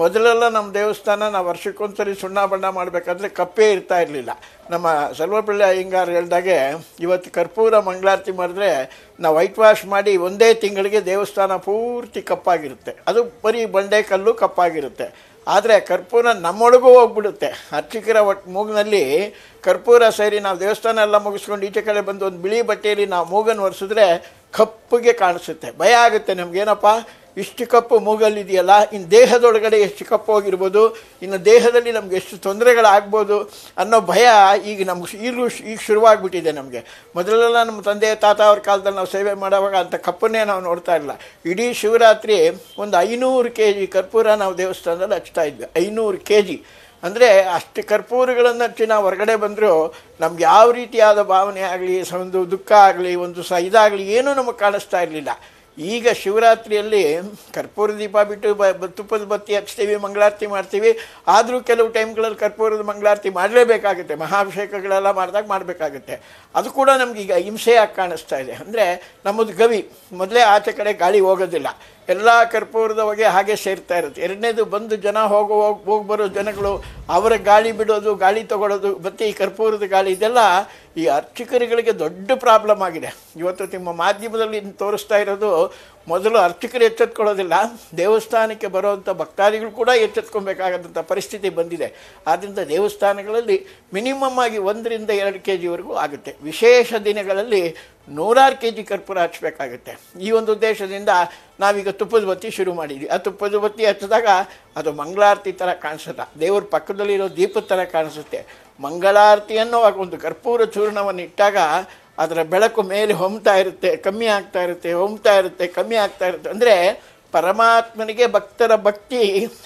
ಮೊದಲೆಲ್ಲ ನಮ್ಮ ದೇವಸ್ಥಾನ ನಾವು ವರ್ಷಕ್ಕೊಂದ್ಸರಿ ಸುಣ್ಣ ಬಣ್ಣ ಮಾಡಬೇಕಾದ್ರೆ ಕಪ್ಪೇ ಇರ್ತಾ ಇರಲಿಲ್ಲ. ನಮ್ಮ ಸರ್ವಪಳ್ಳಿ ಅಯ್ಯಂಗಾರ್ ಹೇಳ್ದಾಗೆ, ಇವತ್ತು ಕರ್ಪೂರ ಮಂಗಳಾರತಿ ಮಾಡಿದ್ರೆ ನಾವು ವೈಟ್ ವಾಶ್ ಮಾಡಿ ಒಂದೇ ತಿಂಗಳಿಗೆ ದೇವಸ್ಥಾನ ಪೂರ್ತಿ ಕಪ್ಪಾಗಿರುತ್ತೆ. ಅದು ಬರೀ ಬಂಡೆ ಕಲ್ಲು ಕಪ್ಪಾಗಿರುತ್ತೆ. ಆದರೆ ಕರ್ಪೂರ ನಮ್ಮೊಳಗೂ ಹೋಗ್ಬಿಡುತ್ತೆ. ಅರ್ಚಕರ ಒಟ್ಟು ಮೂಗಿನಲ್ಲಿ ಕರ್ಪೂರ ಸೇರಿ ನಾವು ದೇವಸ್ಥಾನ ಎಲ್ಲ ಮುಗಿಸ್ಕೊಂಡು ಈಚೆ ಕಡೆ ಬಂದು ಒಂದು ಬಿಳಿ ಬಟ್ಟೆಯಲ್ಲಿ ನಾವು ಮೂಗನ್ನು ಒರೆಸಿದ್ರೆ ಕಪ್ಪಗೆ ಕಾಣಿಸುತ್ತೆ. ಭಯ ಆಗುತ್ತೆ ನಮಗೇನಪ್ಪ? ಇಷ್ಟು ಕಪ್ಪು ಮೂಗಲ್ಲಿದೆಯಲ್ಲ ಇನ್ನು ದೇಹದೊಳಗಡೆ ಎಷ್ಟು ಕಪ್ಪು ಹೋಗಿರ್ಬೋದು, ಇನ್ನು ದೇಹದಲ್ಲಿ ನಮ್ಗೆ ಎಷ್ಟು ತೊಂದರೆಗಳಾಗ್ಬೋದು ಅನ್ನೋ ಭಯ ಈಗ ನಮ್ಗೆ ಈಗಲೂ ಈಗ ಶುರುವಾಗ್ಬಿಟ್ಟಿದೆ ನಮಗೆ. ಮೊದಲೆಲ್ಲ ನಮ್ಮ ತಂದೆ ತಾತ ಅವ್ರ ಕಾಲದಲ್ಲಿ ನಾವು ಸೇವೆ ಮಾಡುವಾಗ ಅಂಥ ಕಪ್ಪನ್ನೇ ನಾವು ನೋಡ್ತಾ ಇಲ್ಲ ಇಡೀ ಶಿವರಾತ್ರಿ ಒಂದು ಐನೂರು ಕೆ ಜಿ ಕರ್ಪೂರ ನಾವು ದೇವಸ್ಥಾನದಲ್ಲಿ ಹಚ್ತಾ ಇದ್ವಿ. ಐನೂರು ಕೆ ಜಿ ಅಂದರೆ ಅಷ್ಟು ಕರ್ಪೂರಗಳನ್ನು ಹಚ್ಚಿ ನಾವು ಹೊರಗಡೆ ಬಂದರೂ ನಮ್ಗೆ ಯಾವ ರೀತಿಯಾದ ಭಾವನೆ ಆಗಲಿ ಒಂದು ದುಃಖ ಆಗಲಿ, ಒಂದು ಸ ಇದಾಗಲಿ, ಏನೂ ನಮಗೆ ಕಾಣಿಸ್ತಾ ಇರಲಿಲ್ಲ. ಈಗ ಶಿವರಾತ್ರಿಯಲ್ಲಿ ಕರ್ಪೂರ ದೀಪ ಬಿಟ್ಟು ಬ ತುಪ್ಪದ ಬತ್ತಿ ಹಚ್ತೀವಿ, ಮಂಗಳಾರತಿ ಮಾಡ್ತೀವಿ. ಆದರೂ ಕೆಲವು ಟೈಮ್ಗಳಲ್ಲಿ ಕರ್ಪೂರದ ಮಂಗಳಾರತಿ ಮಾಡಲೇಬೇಕಾಗುತ್ತೆ. ಮಹಾಭಿಷೇಕಗಳೆಲ್ಲ ಮಾಡಿದಾಗ ಮಾಡಬೇಕಾಗುತ್ತೆ. ಅದು ಕೂಡ ನಮಗೀಗ ಹಿಂಸೆಯಾಗಿ ಕಾಣಿಸ್ತಾ ಇದೆ. ಅಂದರೆ ನಮ್ಮದು ಗವಿ, ಮೊದಲೇ ಆಚೆ ಕಡೆ ಗಾಳಿ ಹೋಗೋದಿಲ್ಲ. ಎಲ್ಲ ಕರ್ಪೂರದ ಹೊಗೆ ಹಾಗೆ ಸೇರ್ತಾ ಇರುತ್ತೆ. ಎರಡನೇದು ಬಂದು ಜನ ಹೋಗೋ, ಹೋಗಿ ಹೋಗಿ ಬರೋ ಜನಗಳು, ಅವರ ಗಾಳಿ ಬಿಡೋದು, ಗಾಳಿ ತಗೊಳ್ಳೋದು ಮತ್ತು ಈ ಕರ್ಪೂರದ ಗಾಳಿ, ಇದೆಲ್ಲ ಈ ಅರ್ಚಕರುಗಳಿಗೆ ದೊಡ್ಡ ಪ್ರಾಬ್ಲಮ್ ಆಗಿದೆ. ಇವತ್ತು ನಿಮ್ಮ ಮಾಧ್ಯಮದಲ್ಲಿ ತೋರಿಸ್ತಾ ಇರೋದು ಮೊದಲು ಅರ್ಚಕರು ಎಚ್ಚೆತ್ಕೊಳ್ಳೋದಿಲ್ಲ. ದೇವಸ್ಥಾನಕ್ಕೆ ಬರುವಂಥ ಭಕ್ತಾದಿಗಳು ಕೂಡ ಎಚ್ಚೆತ್ಕೊಬೇಕಾದಂಥ ಪರಿಸ್ಥಿತಿ ಬಂದಿದೆ. ಆದ್ದರಿಂದ ದೇವಸ್ಥಾನಗಳಲ್ಲಿ ಮಿನಿಮಮ್ ಆಗಿ ಒಂದರಿಂದ ಎರಡು ಕೆ ಜಿವರೆಗೂ ಆಗುತ್ತೆ. ವಿಶೇಷ ದಿನಗಳಲ್ಲಿ ನೂರಾರು ಕೆ ಜಿ ಕರ್ಪೂರ ಹಚ್ಚಬೇಕಾಗುತ್ತೆ. ಈ ಒಂದು ಉದ್ದೇಶದಿಂದ ನಾವೀಗ ತುಪ್ಪದ ಬತ್ತಿ ಶುರು ಮಾಡಿದ್ವಿ. ಆ ತುಪ್ಪದ ಬತ್ತಿ ಹಚ್ಚಿದಾಗ ಅದು ಮಂಗಳಾರತಿ ಥರ ಕಾಣಿಸುತ್ತೆ ದೇವ್ರ ಪಕ್ಕದಲ್ಲಿರೋ ದೀಪದ ಥರ ಕಾಣಿಸುತ್ತೆ. ಮಂಗಳಾರತಿ ಅನ್ನೋ ಒಂದು ಕರ್ಪೂರ ಚೂರ್ಣವನ್ನು ಇಟ್ಟಾಗ ಅದರ ಬೆಳಕು ಮೇಲೆ ಹೊಮ್ತಾ ಇರುತ್ತೆ, ಕಮ್ಮಿ ಆಗ್ತಾ ಇರುತ್ತೆ, ಹೊಮ್ತಾ ಇರುತ್ತೆ, ಕಮ್ಮಿ ಆಗ್ತಾ ಇರುತ್ತೆ. ಅಂದರೆ ಪರಮಾತ್ಮನಿಗೆ ಭಕ್ತರ ಭಕ್ತಿ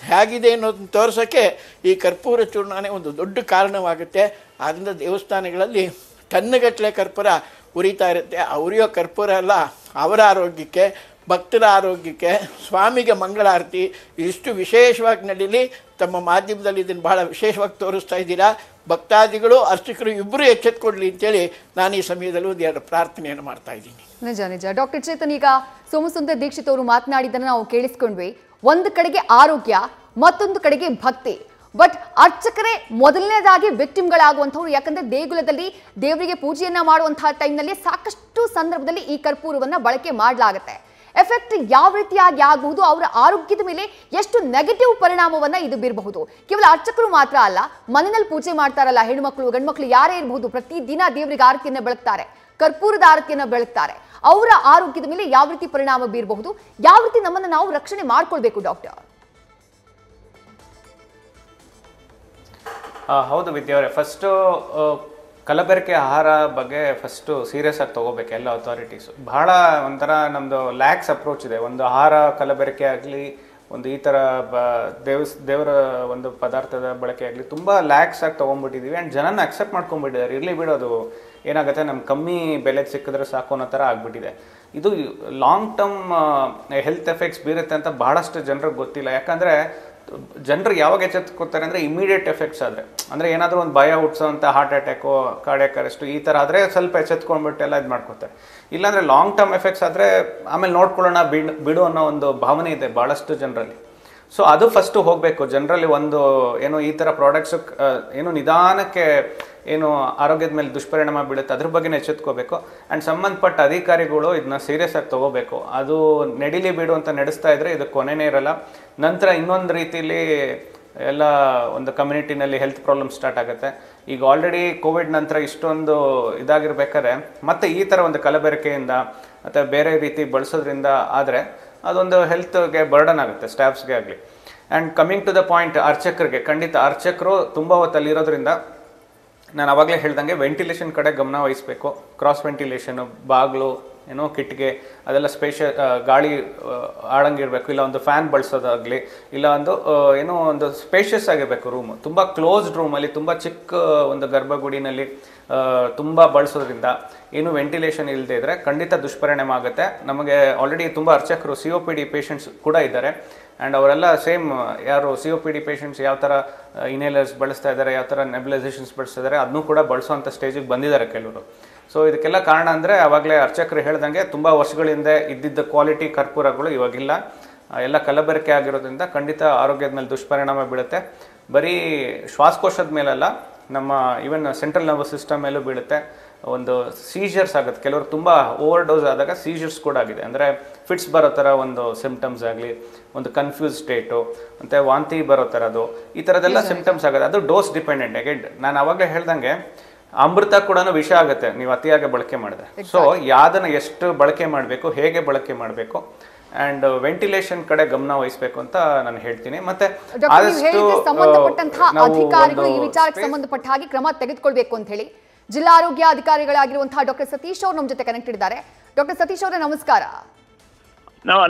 ಹೇಗಿದೆ ಅನ್ನೋದನ್ನು ತೋರಿಸೋಕ್ಕೆ ಈ ಕರ್ಪೂರ ಚೂರ್ಣನೇ ಒಂದು ದೊಡ್ಡ ಕಾರಣವಾಗುತ್ತೆ. ಆದ್ದರಿಂದ ದೇವಸ್ಥಾನಗಳಲ್ಲಿ ಟನ್ನುಗಟ್ಟಲೆ ಕರ್ಪೂರ ಉರಿತಾ ಇರುತ್ತೆ. ಉರಿಯೋ ಕರ್ಪೂರ ಅಲ್ಲ, ಅವರ ಆರೋಗ್ಯಕ್ಕೆ, ಭಕ್ತರ ಆರೋಗ್ಯಕ್ಕೆ, ಸ್ವಾಮಿಗೆ ಮಂಗಳಾರತಿ, ಇಷ್ಟು ವಿಶೇಷವಾಗಿ ನಡೀಲಿ. ತಮ್ಮ ಮಾಧ್ಯಮದಲ್ಲಿ ಇದನ್ನು ಬಹಳ ವಿಶೇಷವಾಗಿ ತೋರಿಸ್ತಾ ಇದ್ದೀರಾ? ಭಕ್ತಾದಿಗಳು, ಅರ್ಚಕರು ಇಬ್ಬರು ಎಚ್ಚೆತ್ಕೊಡ್ಲಿ ಅಂತೇಳಿ ನಾನು ಈ ಸಮಯದಲ್ಲಿ ಒಂದು ಪ್ರಾರ್ಥನೆಯನ್ನು ಮಾಡ್ತಾ ಇದ್ದೀನಿ. ನಿಜ ನಿಜ. ಡಾಕ್ಟರ್ ಚೇತನ್, ಈಗ ಸೋಮಸುಂದರ್ ದೀಕ್ಷಿತ್ ಅವರು ಮಾತನಾಡಿದ್ದನ್ನು ನಾವು ಕೇಳಿಸ್ಕೊಂಡ್ವಿ. ಒಂದು ಕಡೆಗೆ ಆರೋಗ್ಯ, ಮತ್ತೊಂದು ಕಡೆಗೆ ಭಕ್ತಿ. ಬಟ್ ಅರ್ಚಕರೇ ಮೊದಲನೇದಾಗಿ ವಿಕ್ಟಿಮ್ಗಳಾಗುವಂಥವ್ರು. ಯಾಕಂದ್ರೆ ದೇಗುಲದಲ್ಲಿ ದೇವರಿಗೆ ಪೂಜೆಯನ್ನ ಮಾಡುವಂತಹ ಟೈಮ್ನಲ್ಲಿ ಸಾಕಷ್ಟು ಸಂದರ್ಭದಲ್ಲಿ ಈ ಕರ್ಪೂರವನ್ನ ಬಳಕೆ ಮಾಡಲಾಗುತ್ತೆ. ಎಫೆಕ್ಟ್ ಯಾವ ರೀತಿಯಾಗಿ ಆಗಬಹುದು ಅವರ ಆರೋಗ್ಯದ ಮೇಲೆ ಎಷ್ಟು ನೆಗೆಟಿವ್ ಪರಿಣಾಮವನ್ನ ಇದು ಬೀರಬಹುದು. ಕೇವಲ ಅರ್ಚಕರು ಮಾತ್ರ ಅಲ್ಲ, ಮನೆಯಲ್ಲಿ ಪೂಜೆ ಮಾಡ್ತಾರಲ್ಲ ಹೆಣ್ಮಕ್ಳು ಗಂಡ್ಮಕ್ಳು ಯಾರೇ ಇರಬಹುದು ಪ್ರತಿದಿನ ದೇವರಿಗೆ ಆರತಿಯನ್ನು ಬೆಳಗ್ತಾರೆ, ಕರ್ಪೂರದ ಆರತಿಯನ್ನು ಬೆಳಗ್ತಾರೆ. ಅವರ ಆರೋಗ್ಯದ ಮೇಲೆ ಯಾವ ರೀತಿ ಪರಿಣಾಮ ಬೀರಬಹುದು, ಯಾವ ರೀತಿ ನಮ್ಮನ್ನು ನಾವು ರಕ್ಷಣೆ ಮಾಡ್ಕೊಳ್ಬೇಕು ಡಾಕ್ಟರ್? ಹೌದು ವಿದ್ಯಾವರೇ ಫಸ್ಟು ಕಲಬೆರಕೆ ಆಹಾರ ಬಗ್ಗೆ ಫಸ್ಟು ಸೀರಿಯಸ್ ಆಗಿ ತೊಗೋಬೇಕು ಎಲ್ಲ ಅಥಾರಿಟೀಸು ಬಹಳ ಒಂಥರ ನಮ್ಮದು ಲ್ಯಾಕ್ಸ್ ಅಪ್ರೋಚ್ ಇದೆ. ಒಂದು ಆಹಾರ ಕಲಬೆರಕೆ ಆಗಲಿ, ಒಂದು ಈ ಥರ ಬ, ದೇವಸ್, ದೇವರ ಒಂದು ಪದಾರ್ಥದ ಬಳಕೆ ಆಗಲಿ ತುಂಬ ಲ್ಯಾಕ್ಸ್ ಆಗಿ ತೊಗೊಂಡ್ಬಿಟ್ಟಿದ್ದೀವಿ ಆ್ಯಂಡ್ ಜನನ ಅಕ್ಸೆಪ್ಟ್ ಮಾಡ್ಕೊಂಡ್ಬಿಟ್ಟಿದ್ದಾರೆ ಇರಲಿ ಬಿಡೋದು ಏನಾಗುತ್ತೆ ನಮ್ಮ ಕಮ್ಮಿ ಬೆಲೆಗೆ ಸಿಕ್ಕಿದ್ರೆ ಸಾಕು ಅನ್ನೋ ಥರ ಆಗಿಬಿಟ್ಟಿದೆ. ಇದು ಲಾಂಗ್ ಟರ್ಮ್ ಹೆಲ್ತ್ ಎಫೆಕ್ಟ್ಸ್ ಬೀರುತ್ತೆ ಅಂತ ಬಹಳಷ್ಟು ಜನರಿಗೆ ಗೊತ್ತಿಲ್ಲ. ಯಾಕಂದರೆ ಜನರು ಯಾವಾಗ ಎಚ್ಚೆತ್ಕೋತಾರೆ ಅಂದರೆ ಇಮಿಡಿಯೇಟ್ ಎಫೆಕ್ಟ್ಸ್ ಆದರೆ. ಅಂದರೆ ಏನಾದರೂ ಒಂದು ಭಯ ಹುಟ್ಟಿಸೋಂಥ ಹಾರ್ಟ್ ಅಟ್ಯಾಕು ಕಾರ್ಡಿಯಾಕ್ ಅರೆಸ್ಟು ಈ ಥರ ಆದರೆ ಸ್ವಲ್ಪ ಎಚ್ಚೆತ್ಕೊಂಡ್ಬಿಟ್ಟು ಎಲ್ಲ ಇದು ಮಾಡ್ಕೋತಾರೆ. ಇಲ್ಲಾಂದರೆ ಲಾಂಗ್ ಟರ್ಮ್ ಎಫೆಕ್ಟ್ಸ್ ಆದರೆ ಆಮೇಲೆ ನೋಡ್ಕೊಳ್ಳೋಣ, ಬಿಡು ಬಿಡು ಅನ್ನೋ ಒಂದು ಭಾವನೆ ಇದೆ ಭಾಳಷ್ಟು ಜನರಲ್ಲಿ. ಸೊ ಅದು ಫಸ್ಟು ಹೋಗಬೇಕು. ಜನರಲ್ಲಿ ಒಂದು ಏನು ಈ ಥರ ಪ್ರಾಡಕ್ಟ್ಸು ಏನು ನಿಧಾನಕ್ಕೆ ಏನು ಆರೋಗ್ಯದ ಮೇಲೆ ದುಷ್ಪರಿಣಾಮ ಬೀಳುತ್ತೆ, ಅದ್ರ ಬಗ್ಗೆ ಎಚ್ಚೆತ್ಕೋಬೇಕು. ಆ್ಯಂಡ್ ಸಂಬಂಧಪಟ್ಟ ಅಧಿಕಾರಿಗಳು ಇದನ್ನ ಸೀರಿಯಸ್ ಆಗಿ ತೊಗೋಬೇಕು. ಅದು ನಡಿಲಿ ಬಿಡು ಅಂತ ನಡೆಸ್ತಾ ಇದ್ದರೆ ಇದು ಕೊನೆನೇ ಇರಲ್ಲ. ನಂತರ ಇನ್ನೊಂದು ರೀತಿಯಲ್ಲಿ ಎಲ್ಲ ಒಂದು ಕಮ್ಯುನಿಟಿನಲ್ಲಿ ಹೆಲ್ತ್ ಪ್ರಾಬ್ಲಮ್ ಸ್ಟಾರ್ಟ್ ಆಗುತ್ತೆ. ಈಗ ಆಲ್ರೆಡಿ ಕೋವಿಡ್ ನಂತರ ಇಷ್ಟೊಂದು ಇದಾಗಿರ್ಬೇಕಾದ್ರೆ, ಮತ್ತೆ ಈ ಥರ ಒಂದು ಕಲಬೆರಕೆಯಿಂದ ಮತ್ತು ಬೇರೆ ರೀತಿ ಬಳಸೋದ್ರಿಂದ ಆದರೆ ಅದೊಂದು ಹೆಲ್ತ್ಗೆ ಬರ್ಡನ್ ಆಗುತ್ತೆ ಸ್ಟಾಫ್ಸ್ಗೆ ಆಗಲಿ. And coming to the point ಅರ್ಚಕರಿಗೆ, ಖಂಡಿತ ಅರ್ಚಕರು ತುಂಬ ಹೊತ್ತಲ್ಲಿ ಇರೋದ್ರಿಂದ ನಾನು ಅವಾಗಲೇ ಹೇಳ್ದಂಗೆ ವೆಂಟಿಲೇಷನ್ ಕಡೆ ಗಮನ ವಹಿಸಬೇಕು. ಕ್ರಾಸ್ ವೆಂಟಿಲೇಷನು ಬಾಗಿಲು ಏನೋ ಕಿಟ್ಗೆ, ಅದೆಲ್ಲ ಸ್ಪೇಷ ಗಾಳಿ ಆಡಂಗಿರಬೇಕು ಇಲ್ಲ ಒಂದು ಫ್ಯಾನ್ ಬಳಸೋದಾಗಲಿ, ಇಲ್ಲ ಒಂದು ಏನೋ ಒಂದು ಸ್ಪೇಷಿಯಸ್ ಆಗಿರಬೇಕು ರೂಮ್ ತುಂಬ ಕ್ಲೋಸ್ಡ್ ರೂಮಲ್ಲಿ ತುಂಬ ಚಿಕ್ಕ ಒಂದು ಗರ್ಭಗುಡಿನಲ್ಲಿ ತುಂಬ ಬಳಸೋದ್ರಿಂದ ಏನು ವೆಂಟಿಲೇಷನ್ ಇಲ್ಲದೆ ಇದ್ದರೆ ಖಂಡಿತ ದುಷ್ಪರಿಣಾಮ ಆಗುತ್ತೆ. ನಮಗೆ ಆಲ್ರೆಡಿ ತುಂಬ ಅರ್ಚಕರು C O P D patients ಕೂಡ ಇದ್ದಾರೆ. ಆ್ಯಂಡ್ ಅವರೆಲ್ಲ ಸೇಮ್ ಯಾರು C O P D patients ಯಾವ ಥರ ಇನೇಲರ್ಸ್ ಬಳಸ್ತಾ ಇದ್ದಾರೆ, ಯಾವ ಥರ ನೆಬ್ಲೈಸೇಷನ್ಸ್ ಬಳಸ್ತಾ ಇದ್ದಾರೆ, ಅದನ್ನೂ ಕೂಡ ಬಳಸುವಂಥ ಸ್ಟೇಜಿಗೆ ಬಂದಿದ್ದಾರೆ ಕೆಲವರು. ಸೊ ಇದಕ್ಕೆಲ್ಲ ಕಾರಣ ಅಂದರೆ ಆವಾಗಲೇ ಅರ್ಚಕರು ಹೇಳ್ದಂಗೆ ತುಂಬ ವರ್ಷಗಳಿಂದ ಇದ್ದಿದ್ದ ಕ್ವಾಲಿಟಿ ಕರ್ಪೂರಗಳು ಇವಾಗಿಲ್ಲ. ಎಲ್ಲ ಕಲಬೆರಕೆ ಆಗಿರೋದ್ರಿಂದ ಖಂಡಿತ ಆರೋಗ್ಯದ ಮೇಲೆ ದುಷ್ಪರಿಣಾಮ ಬೀಳುತ್ತೆ. ಬರೀ ಶ್ವಾಸಕೋಶದ ಮೇಲಲ್ಲ ನಮ್ಮ ಈವನ್ ಸೆಂಟ್ರಲ್ ನರ್ವಸ್ ಸಿಸ್ಟಮ್ ಮೇಲೂ ಬೀಳುತ್ತೆ. ಒಂದು ಸೀಜರ್ಸ್ ಆಗುತ್ತೆ. ಕೆಲವರು ತುಂಬ ಓವರ್ ಡೋಸ್ ಆದಾಗ ಸೀಜರ್ಸ್ ಕೂಡ ಆಗಿದೆ. ಅಂದರೆ ಫಿಟ್ಸ್ ಬರೋ ಥರ ಒಂದು ಸಿಮ್ಟಮ್ಸ್ ಆಗಲಿ ಒಂದು ಕನ್ಫ್ಯೂಸ್ ಸ್ಟೇಟು ಮತ್ತು ವಾಂತಿ ಬರೋ ಥರದ್ದು ಈ ಥರದ್ದೆಲ್ಲ ಸಿಮ್ಟಮ್ಸ್ ಆಗುತ್ತೆ. ಅದು ಡೋಸ್ ಡಿಪೆಂಡೆಂಟ್ ಅಗೇನ್ ನಾನು ಆವಾಗಲೇ ಹೇಳ್ದಂಗೆ ಅಮೃತ ಕೂಡ ವಿಷ ಆಗುತ್ತೆ. ನೀವು ಅತಿಯಾಗಿ ಬಳಕೆ ಮಾಡಿದ್ರೆ. ಸೊ ಯಾವ್ದನ್ನ ಎಷ್ಟು ಬಳಕೆ ಮಾಡಬೇಕು ಹೇಗೆ ಬಳಕೆ ಮಾಡಬೇಕು ಅಂಡ್ ವೆಂಟಿಲೇಷನ್ ಕಡೆ ಗಮನ ವಹಿಸಬೇಕು ಅಂತ ನಾನು ಹೇಳ್ತೀನಿ. ಮತ್ತೆ ಸಂಬಂಧಪಟ್ಟಂತಹ ಅಧಿಕಾರಿಗಳು ಈ ವಿಚಾರಕ್ಕೆ ಸಂಬಂಧಪಟ್ಟ ಹಾಗೆ ಕ್ರಮ ತೆಗೆದುಕೊಳ್ಬೇಕು ಅಂತ ಹೇಳಿ ಜಿಲ್ಲಾ ಆರೋಗ್ಯ ಅಧಿಕಾರಿಗಳಾಗಿರುವಂತಹ ಡಾಕ್ಟರ್ ಸತೀಶ್ ಅವರು ನಮ್ಮ ಜೊತೆ ಕನೆಕ್ಟ್ ಇದ್ದಾರೆ. ಡಾಕ್ಟರ್ ಸತೀಶ್ ಅವರೇ ನಮಸ್ಕಾರ.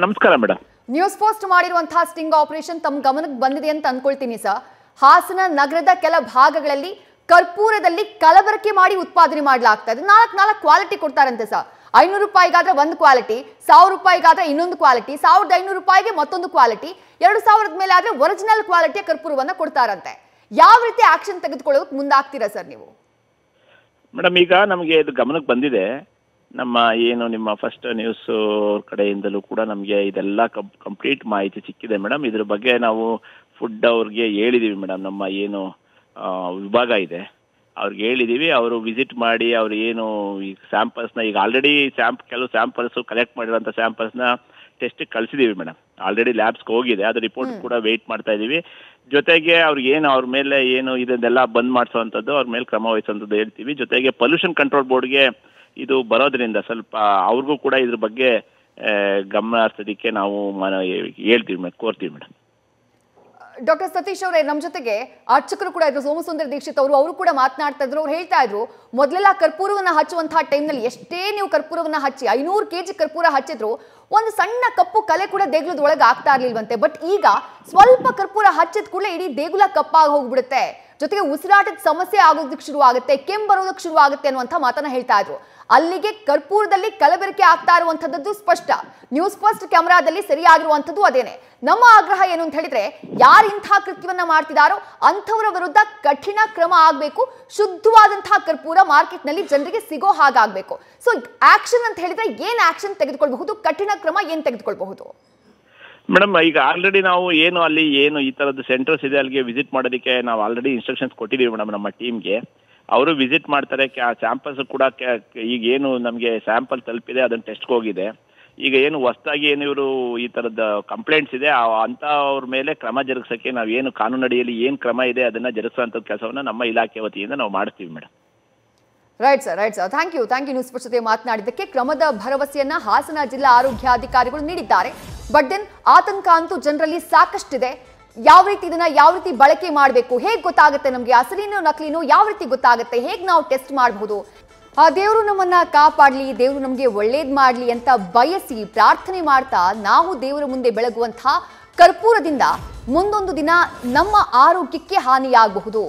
ನಮಸ್ಕಾರ ಮೇಡಮ್. ನ್ಯೂಸ್ ಪೋಸ್ಟ್ ಮಾಡಿರುವಂತಹ ಸ್ಟಿಂಗ್ ಆಪರೇಷನ್ ತಮ್ಮ ಗಮನಕ್ಕೆ ಬಂದಿದೆ ಅಂತ ಅನ್ಕೊಳ್ತೀನಿ ಸರ್. ಹಾಸನ ನಗರದ ಕೆಲ ಭಾಗಗಳಲ್ಲಿ ಕರ್ಪೂರದಲ್ಲಿ ಕಲಬರಕೆ ಮಾಡಿ ಉತ್ಪಾದನೆ ಮಾಡಲಾಗ್ತಾ ಇದೆ. ನಾಲ್ಕು ನಾಲ್ಕು ಕ್ವಾಲಿಟಿ ಕೊಡ್ತಾರಂತೆ ಸರ್. ಐನೂರು ರೂಪಾಯಿಗಾದ್ರೆ ಒಂದು ಕ್ವಾಲಿಟಿ ಸಾವಿರ ರೂಪಾಯಿಗಾದ್ರೆ ಇನ್ನೊಂದು ಕ್ವಾಲಿಟಿ ಸಾವಿರದ ಐನೂರು ರೂಪಾಯಿಗೆ ಮತ್ತೊಂದು ಕ್ವಾಲಿಟಿ ಎರಡು ಸಾವಿರದ ಮೇಲೆ ಆದರೆ ಒರಿಜಿನಲ್ ಕ್ವಾಲಿಟಿಯ ಕರ್ಪೂರವನ್ನು ಕೊಡ್ತಾರಂತೆ. ಯಾವ ರೀತಿ ಆಕ್ಷನ್ ತೆಗೆದುಕೊಳ್ಳೋದಕ್ಕೆ ಮುಂದಾಗ್ತೀರಾ ಸರ್ ನೀವು? ಮೇಡಮ್, ಈಗ ನಮಗೆ ಇದು ಗಮನಕ್ಕೆ ಬಂದಿದೆ. ನಮ್ಮ ಏನು ನಿಮ್ಮ ಫಸ್ಟ್ ನ್ಯೂಸ್ ಕಡೆಯಿಂದಲೂ ಕೂಡ ನಮಗೆ ಇದೆಲ್ಲ ಕಂಪ್ಲೀಟ್ ಮಾಹಿತಿ ಸಿಕ್ಕಿದೆ ಮೇಡಮ್. ಇದ್ರ ಬಗ್ಗೆ ನಾವು ಫುಡ್ ಅವ್ರಿಗೆ ಹೇಳಿದೀವಿ ಮೇಡಮ್. ನಮ್ಮ ಏನು ವಿಭಾಗ ಇದೆ. ಅವ್ರಿಗೆ ಹೇಳಿದ್ದೀವಿ ಅವರು ವಿಸಿಟ್ ಮಾಡಿ ಅವ್ರು ಏನು ಈ ಸ್ಯಾಂಪಲ್ಸ್ನ ಈಗ ಆಲ್ರೆಡಿ ಸ್ಯಾಂಪ್ ಕೆಲವು ಸ್ಯಾಂಪಲ್ಸು ಕಲೆಕ್ಟ್ ಮಾಡಿರೋಂಥ ಸ್ಯಾಂಪಲ್ಸ್ನ ಟೆಸ್ಟಿಗೆ ಕಳಿಸಿದ್ದೀವಿ ಮೇಡಮ್ ಆಲ್ರೆಡಿ ಲ್ಯಾಬ್ಸ್ಗೆ ಹೋಗಿದೆ ಅದು ರಿಪೋರ್ಟ್ ಕೂಡ ವೆಯ್ಟ್ ಮಾಡ್ತಾ ಇದ್ದೀವಿ ಜೊತೆಗೆ ಅವ್ರಿಗೆ ಏನು ಅವ್ರ ಮೇಲೆ ಏನು ಇದನ್ನೆಲ್ಲ ಬಂದ್ ಮಾಡಿಸೋವಂಥದ್ದು ಅವ್ರ ಮೇಲೆ ಕ್ರಮ ವಹಿಸುವಂಥದ್ದು ಹೇಳ್ತೀವಿ. ಜೊತೆಗೆ ಪೊಲ್ಯೂಷನ್ ಕಂಟ್ರೋಲ್ ಬೋರ್ಡ್ಗೆ ಇದು ಬರೋದ್ರಿಂದ ಸ್ವಲ್ಪ ಅವ್ರಿಗೂ ಕೂಡ ಇದ್ರ ಬಗ್ಗೆ ಗಮನ ಹರಿಸೋದಕ್ಕೆ ನಾವು ಮನ ಹೇಳ್ತೀವಿ ಮೇಡಮ್ ಕೋರ್ತೀವಿ ಮೇಡಮ್ ಡಾಕ್ಟರ್ ಸತೀಶ್ ಅವರೇ ನಮ್ಮ ಜೊತೆಗೆ ಅರ್ಚಕರು ಕೂಡ ಇದ್ರು, ಸೋಮಸುಂದರ ದೀಕ್ಷಿತ್ ಅವರು ಅವರು ಕೂಡ ಮಾತನಾಡ್ತಾ ಇದ್ರು, ಅವ್ರು ಹೇಳ್ತಾ ಇದ್ರು, ಮೊದಲೆಲ್ಲ ಕರ್ಪೂರವನ್ನು ಹಚ್ಚುವಂತಹ ಟೈಮ್ನಲ್ಲಿ ಎಷ್ಟೇ ನೀವು ಕರ್ಪೂರವನ್ನು ಹಚ್ಚಿ, ಐನೂರು ಕೆ ಜಿ ಕರ್ಪೂರ ಹಚ್ಚಿದ್ರು, ಒಂದು ಸಣ್ಣ ಕಪ್ಪು ಕಲೆ ಕೂಡ ದೇಗುಲದ ಒಳಗೆ ಆಗ್ತಾ ಇರ್ಲಿಲ್ವಂತೆ. ಬಟ್ ಈಗ ಸ್ವಲ್ಪ ಕರ್ಪೂರ ಹಚ್ಚಿದ ಕೂಡಲೇ ಇಡೀ ದೇಗುಲ ಕಪ್ಪಾಗಿ ಹೋಗ್ಬಿಡುತ್ತೆ. ಜೊತೆಗೆ ಉಸಿರಾಟದ ಸಮಸ್ಯೆ ಆಗೋದಕ್ಕೆ ಶುರುವಾಗುತ್ತೆ, ಕೆಮ್ಮು ಬರೋದಕ್ಕೆ ಶುರುವಾಗುತ್ತೆ ಅನ್ನುವಂಥ ಮಾತನ್ನ ಹೇಳ್ತಾ ಇದ್ರು. ಅಲ್ಲಿಗೆ ಕರ್ಪೂರದಲ್ಲಿ ಕಲಬೆರಕೆ ಆಗ್ತಾ ಇರುವಂಥದ್ದು ಸ್ಪಷ್ಟ. ನ್ಯೂಸ್ ಫಸ್ಟ್ ಕ್ಯಾಮೆರಾದಲ್ಲಿ ಸರಿಯಾಗಿರುವಂಥದ್ದು ಅದೇನೆ. ನಮ್ಮ ಆಗ್ರಹ ಏನು ಅಂತ ಹೇಳಿದ್ರೆ, ಯಾರು ಇಂಥ ಕೃತ್ಯವನ್ನ ಮಾಡ್ತಿದಾರೋ ಅಂಥವರ ವಿರುದ್ಧ ಕಠಿಣ ಕ್ರಮ ಆಗಬೇಕು. ಶುದ್ಧವಾದಂತಹ ಕರ್ಪೂರ ಮಾರ್ಕೆಟ್ನಲ್ಲಿ ಜನರಿಗೆ ಸಿಗೋ ಹಾಗಾಗಬೇಕು. ಸೊ ಆಕ್ಷನ್ ಅಂತ ಹೇಳಿದ್ರೆ ಏನ್ ಆಕ್ಷನ್ ತೆಗೆದುಕೊಳ್ಬಹುದು? ಕಠಿಣ ಕ್ರಮ ಏನ್ ತೆಗೆದುಕೊಳ್ಬಹುದು? ಮೇಡಮ್, ಈಗ ಆಲ್ರೆಡಿ ನಾವು ಏನು ಅಲ್ಲಿ ಏನು ಈ ಥರದ್ದು ಸೆಂಟರ್ಸ್ ಇದೆ ಅಲ್ಲಿಗೆ ವಿಸಿಟ್ ಮಾಡೋದಕ್ಕೆ ನಾವು ಆಲ್ರೆಡಿ ಇನ್ಸ್ಟ್ರಕ್ಷನ್ಸ್ ಕೊಟ್ಟಿದ್ದೀವಿ ಮೇಡಮ್ ನಮ್ಮ ಟೀಮ್ಗೆ ಅವರು ವಿಸಿಟ್ ಮಾಡ್ತಾರೆ ಸ್ಯಾಂಪಲ್ಸ್ ಕೂಡ ಈಗ ಏನು ನಮಗೆ ಸ್ಯಾಂಪಲ್ ತಲುಪಿದೆ, ಅದನ್ನ ಟೆಸ್ಟ್ಗೆ ಹೋಗಿದೆ. ಈಗ ಏನು ಹೊಸದಾಗಿ ಏನು ಇವರು ಈ ಥರದ ಕಂಪ್ಲೇಂಟ್ಸ್ ಇದೆ, ಆ- ಅಂತ ಅವ್ರ ಮೇಲೆ ಕ್ರಮ ಜರುಗಿಸೋಕ್ಕೆ ನಾವು ಏನು ಕಾನೂನಡಿಯಲ್ಲಿ ಏನು ಕ್ರಮ ಇದೆ, ಅದನ್ನ ಜರುಗಿಸುವಂಥ ಕೆಲಸವನ್ನ ನಮ್ಮ ಇಲಾಖೆ ವತಿಯಿಂದ ನಾವು ಮಾಡ್ತೀವಿ madam. Right sir right sir thank you thank you News ಜೊತೆ ಮಾತನಾಡಿದ್ದಕ್ಕೆ ಕ್ರಮದ ಭರವಸೆಯನ್ನ ಹಾಸನ ಜಿಲ್ಲಾ ಆರೋಗ್ಯಾಧಿಕಾರಿಗಳು ನೀಡಿದ್ದಾರೆ. ಬಟ್ ದೆನ್ ಆತಂಕ ಅಂತೂ ಜನರಲ್ಲಿ ಸಾಕಷ್ಟಿದೆ. ಯಾವ ರೀತಿ ಇದನ್ನ ಯಾವ ರೀತಿ ಬಳಕೆ ಮಾಡಬೇಕು? ಹೇಗೆ ಗೊತ್ತಾಗುತ್ತೆ ನಮಗೆ? ಅಸಲಿನೋ ನಕಲಿನೋ ಯಾವ ರೀತಿ ಗೊತ್ತಾಗುತ್ತೆ? ಹೇಗೆ ನಾವು ಟೆಸ್ಟ್ ಮಾಡಬಹುದು ಆ ದೇವರು ನಮ್ಮನ್ನ ಕಾಪಾಡಲಿ, ದೇವರು ನಮಗೆ ಒಳ್ಳೇದು ಮಾಡ್ಲಿ ಅಂತ ಬಯಸಿ ಪ್ರಾರ್ಥನೆ ಮಾಡ್ತಾ ನಾವು ದೇವರ ಮುಂದೆ ಬೆಳಗುವಂತಹ ಕರ್ಪೂರದಿಂದ ಮುಂದೊಂದು ದಿನ ನಮ್ಮ ಆರೋಗ್ಯಕ್ಕೆ ಹಾನಿಯಾಗಬಹುದು.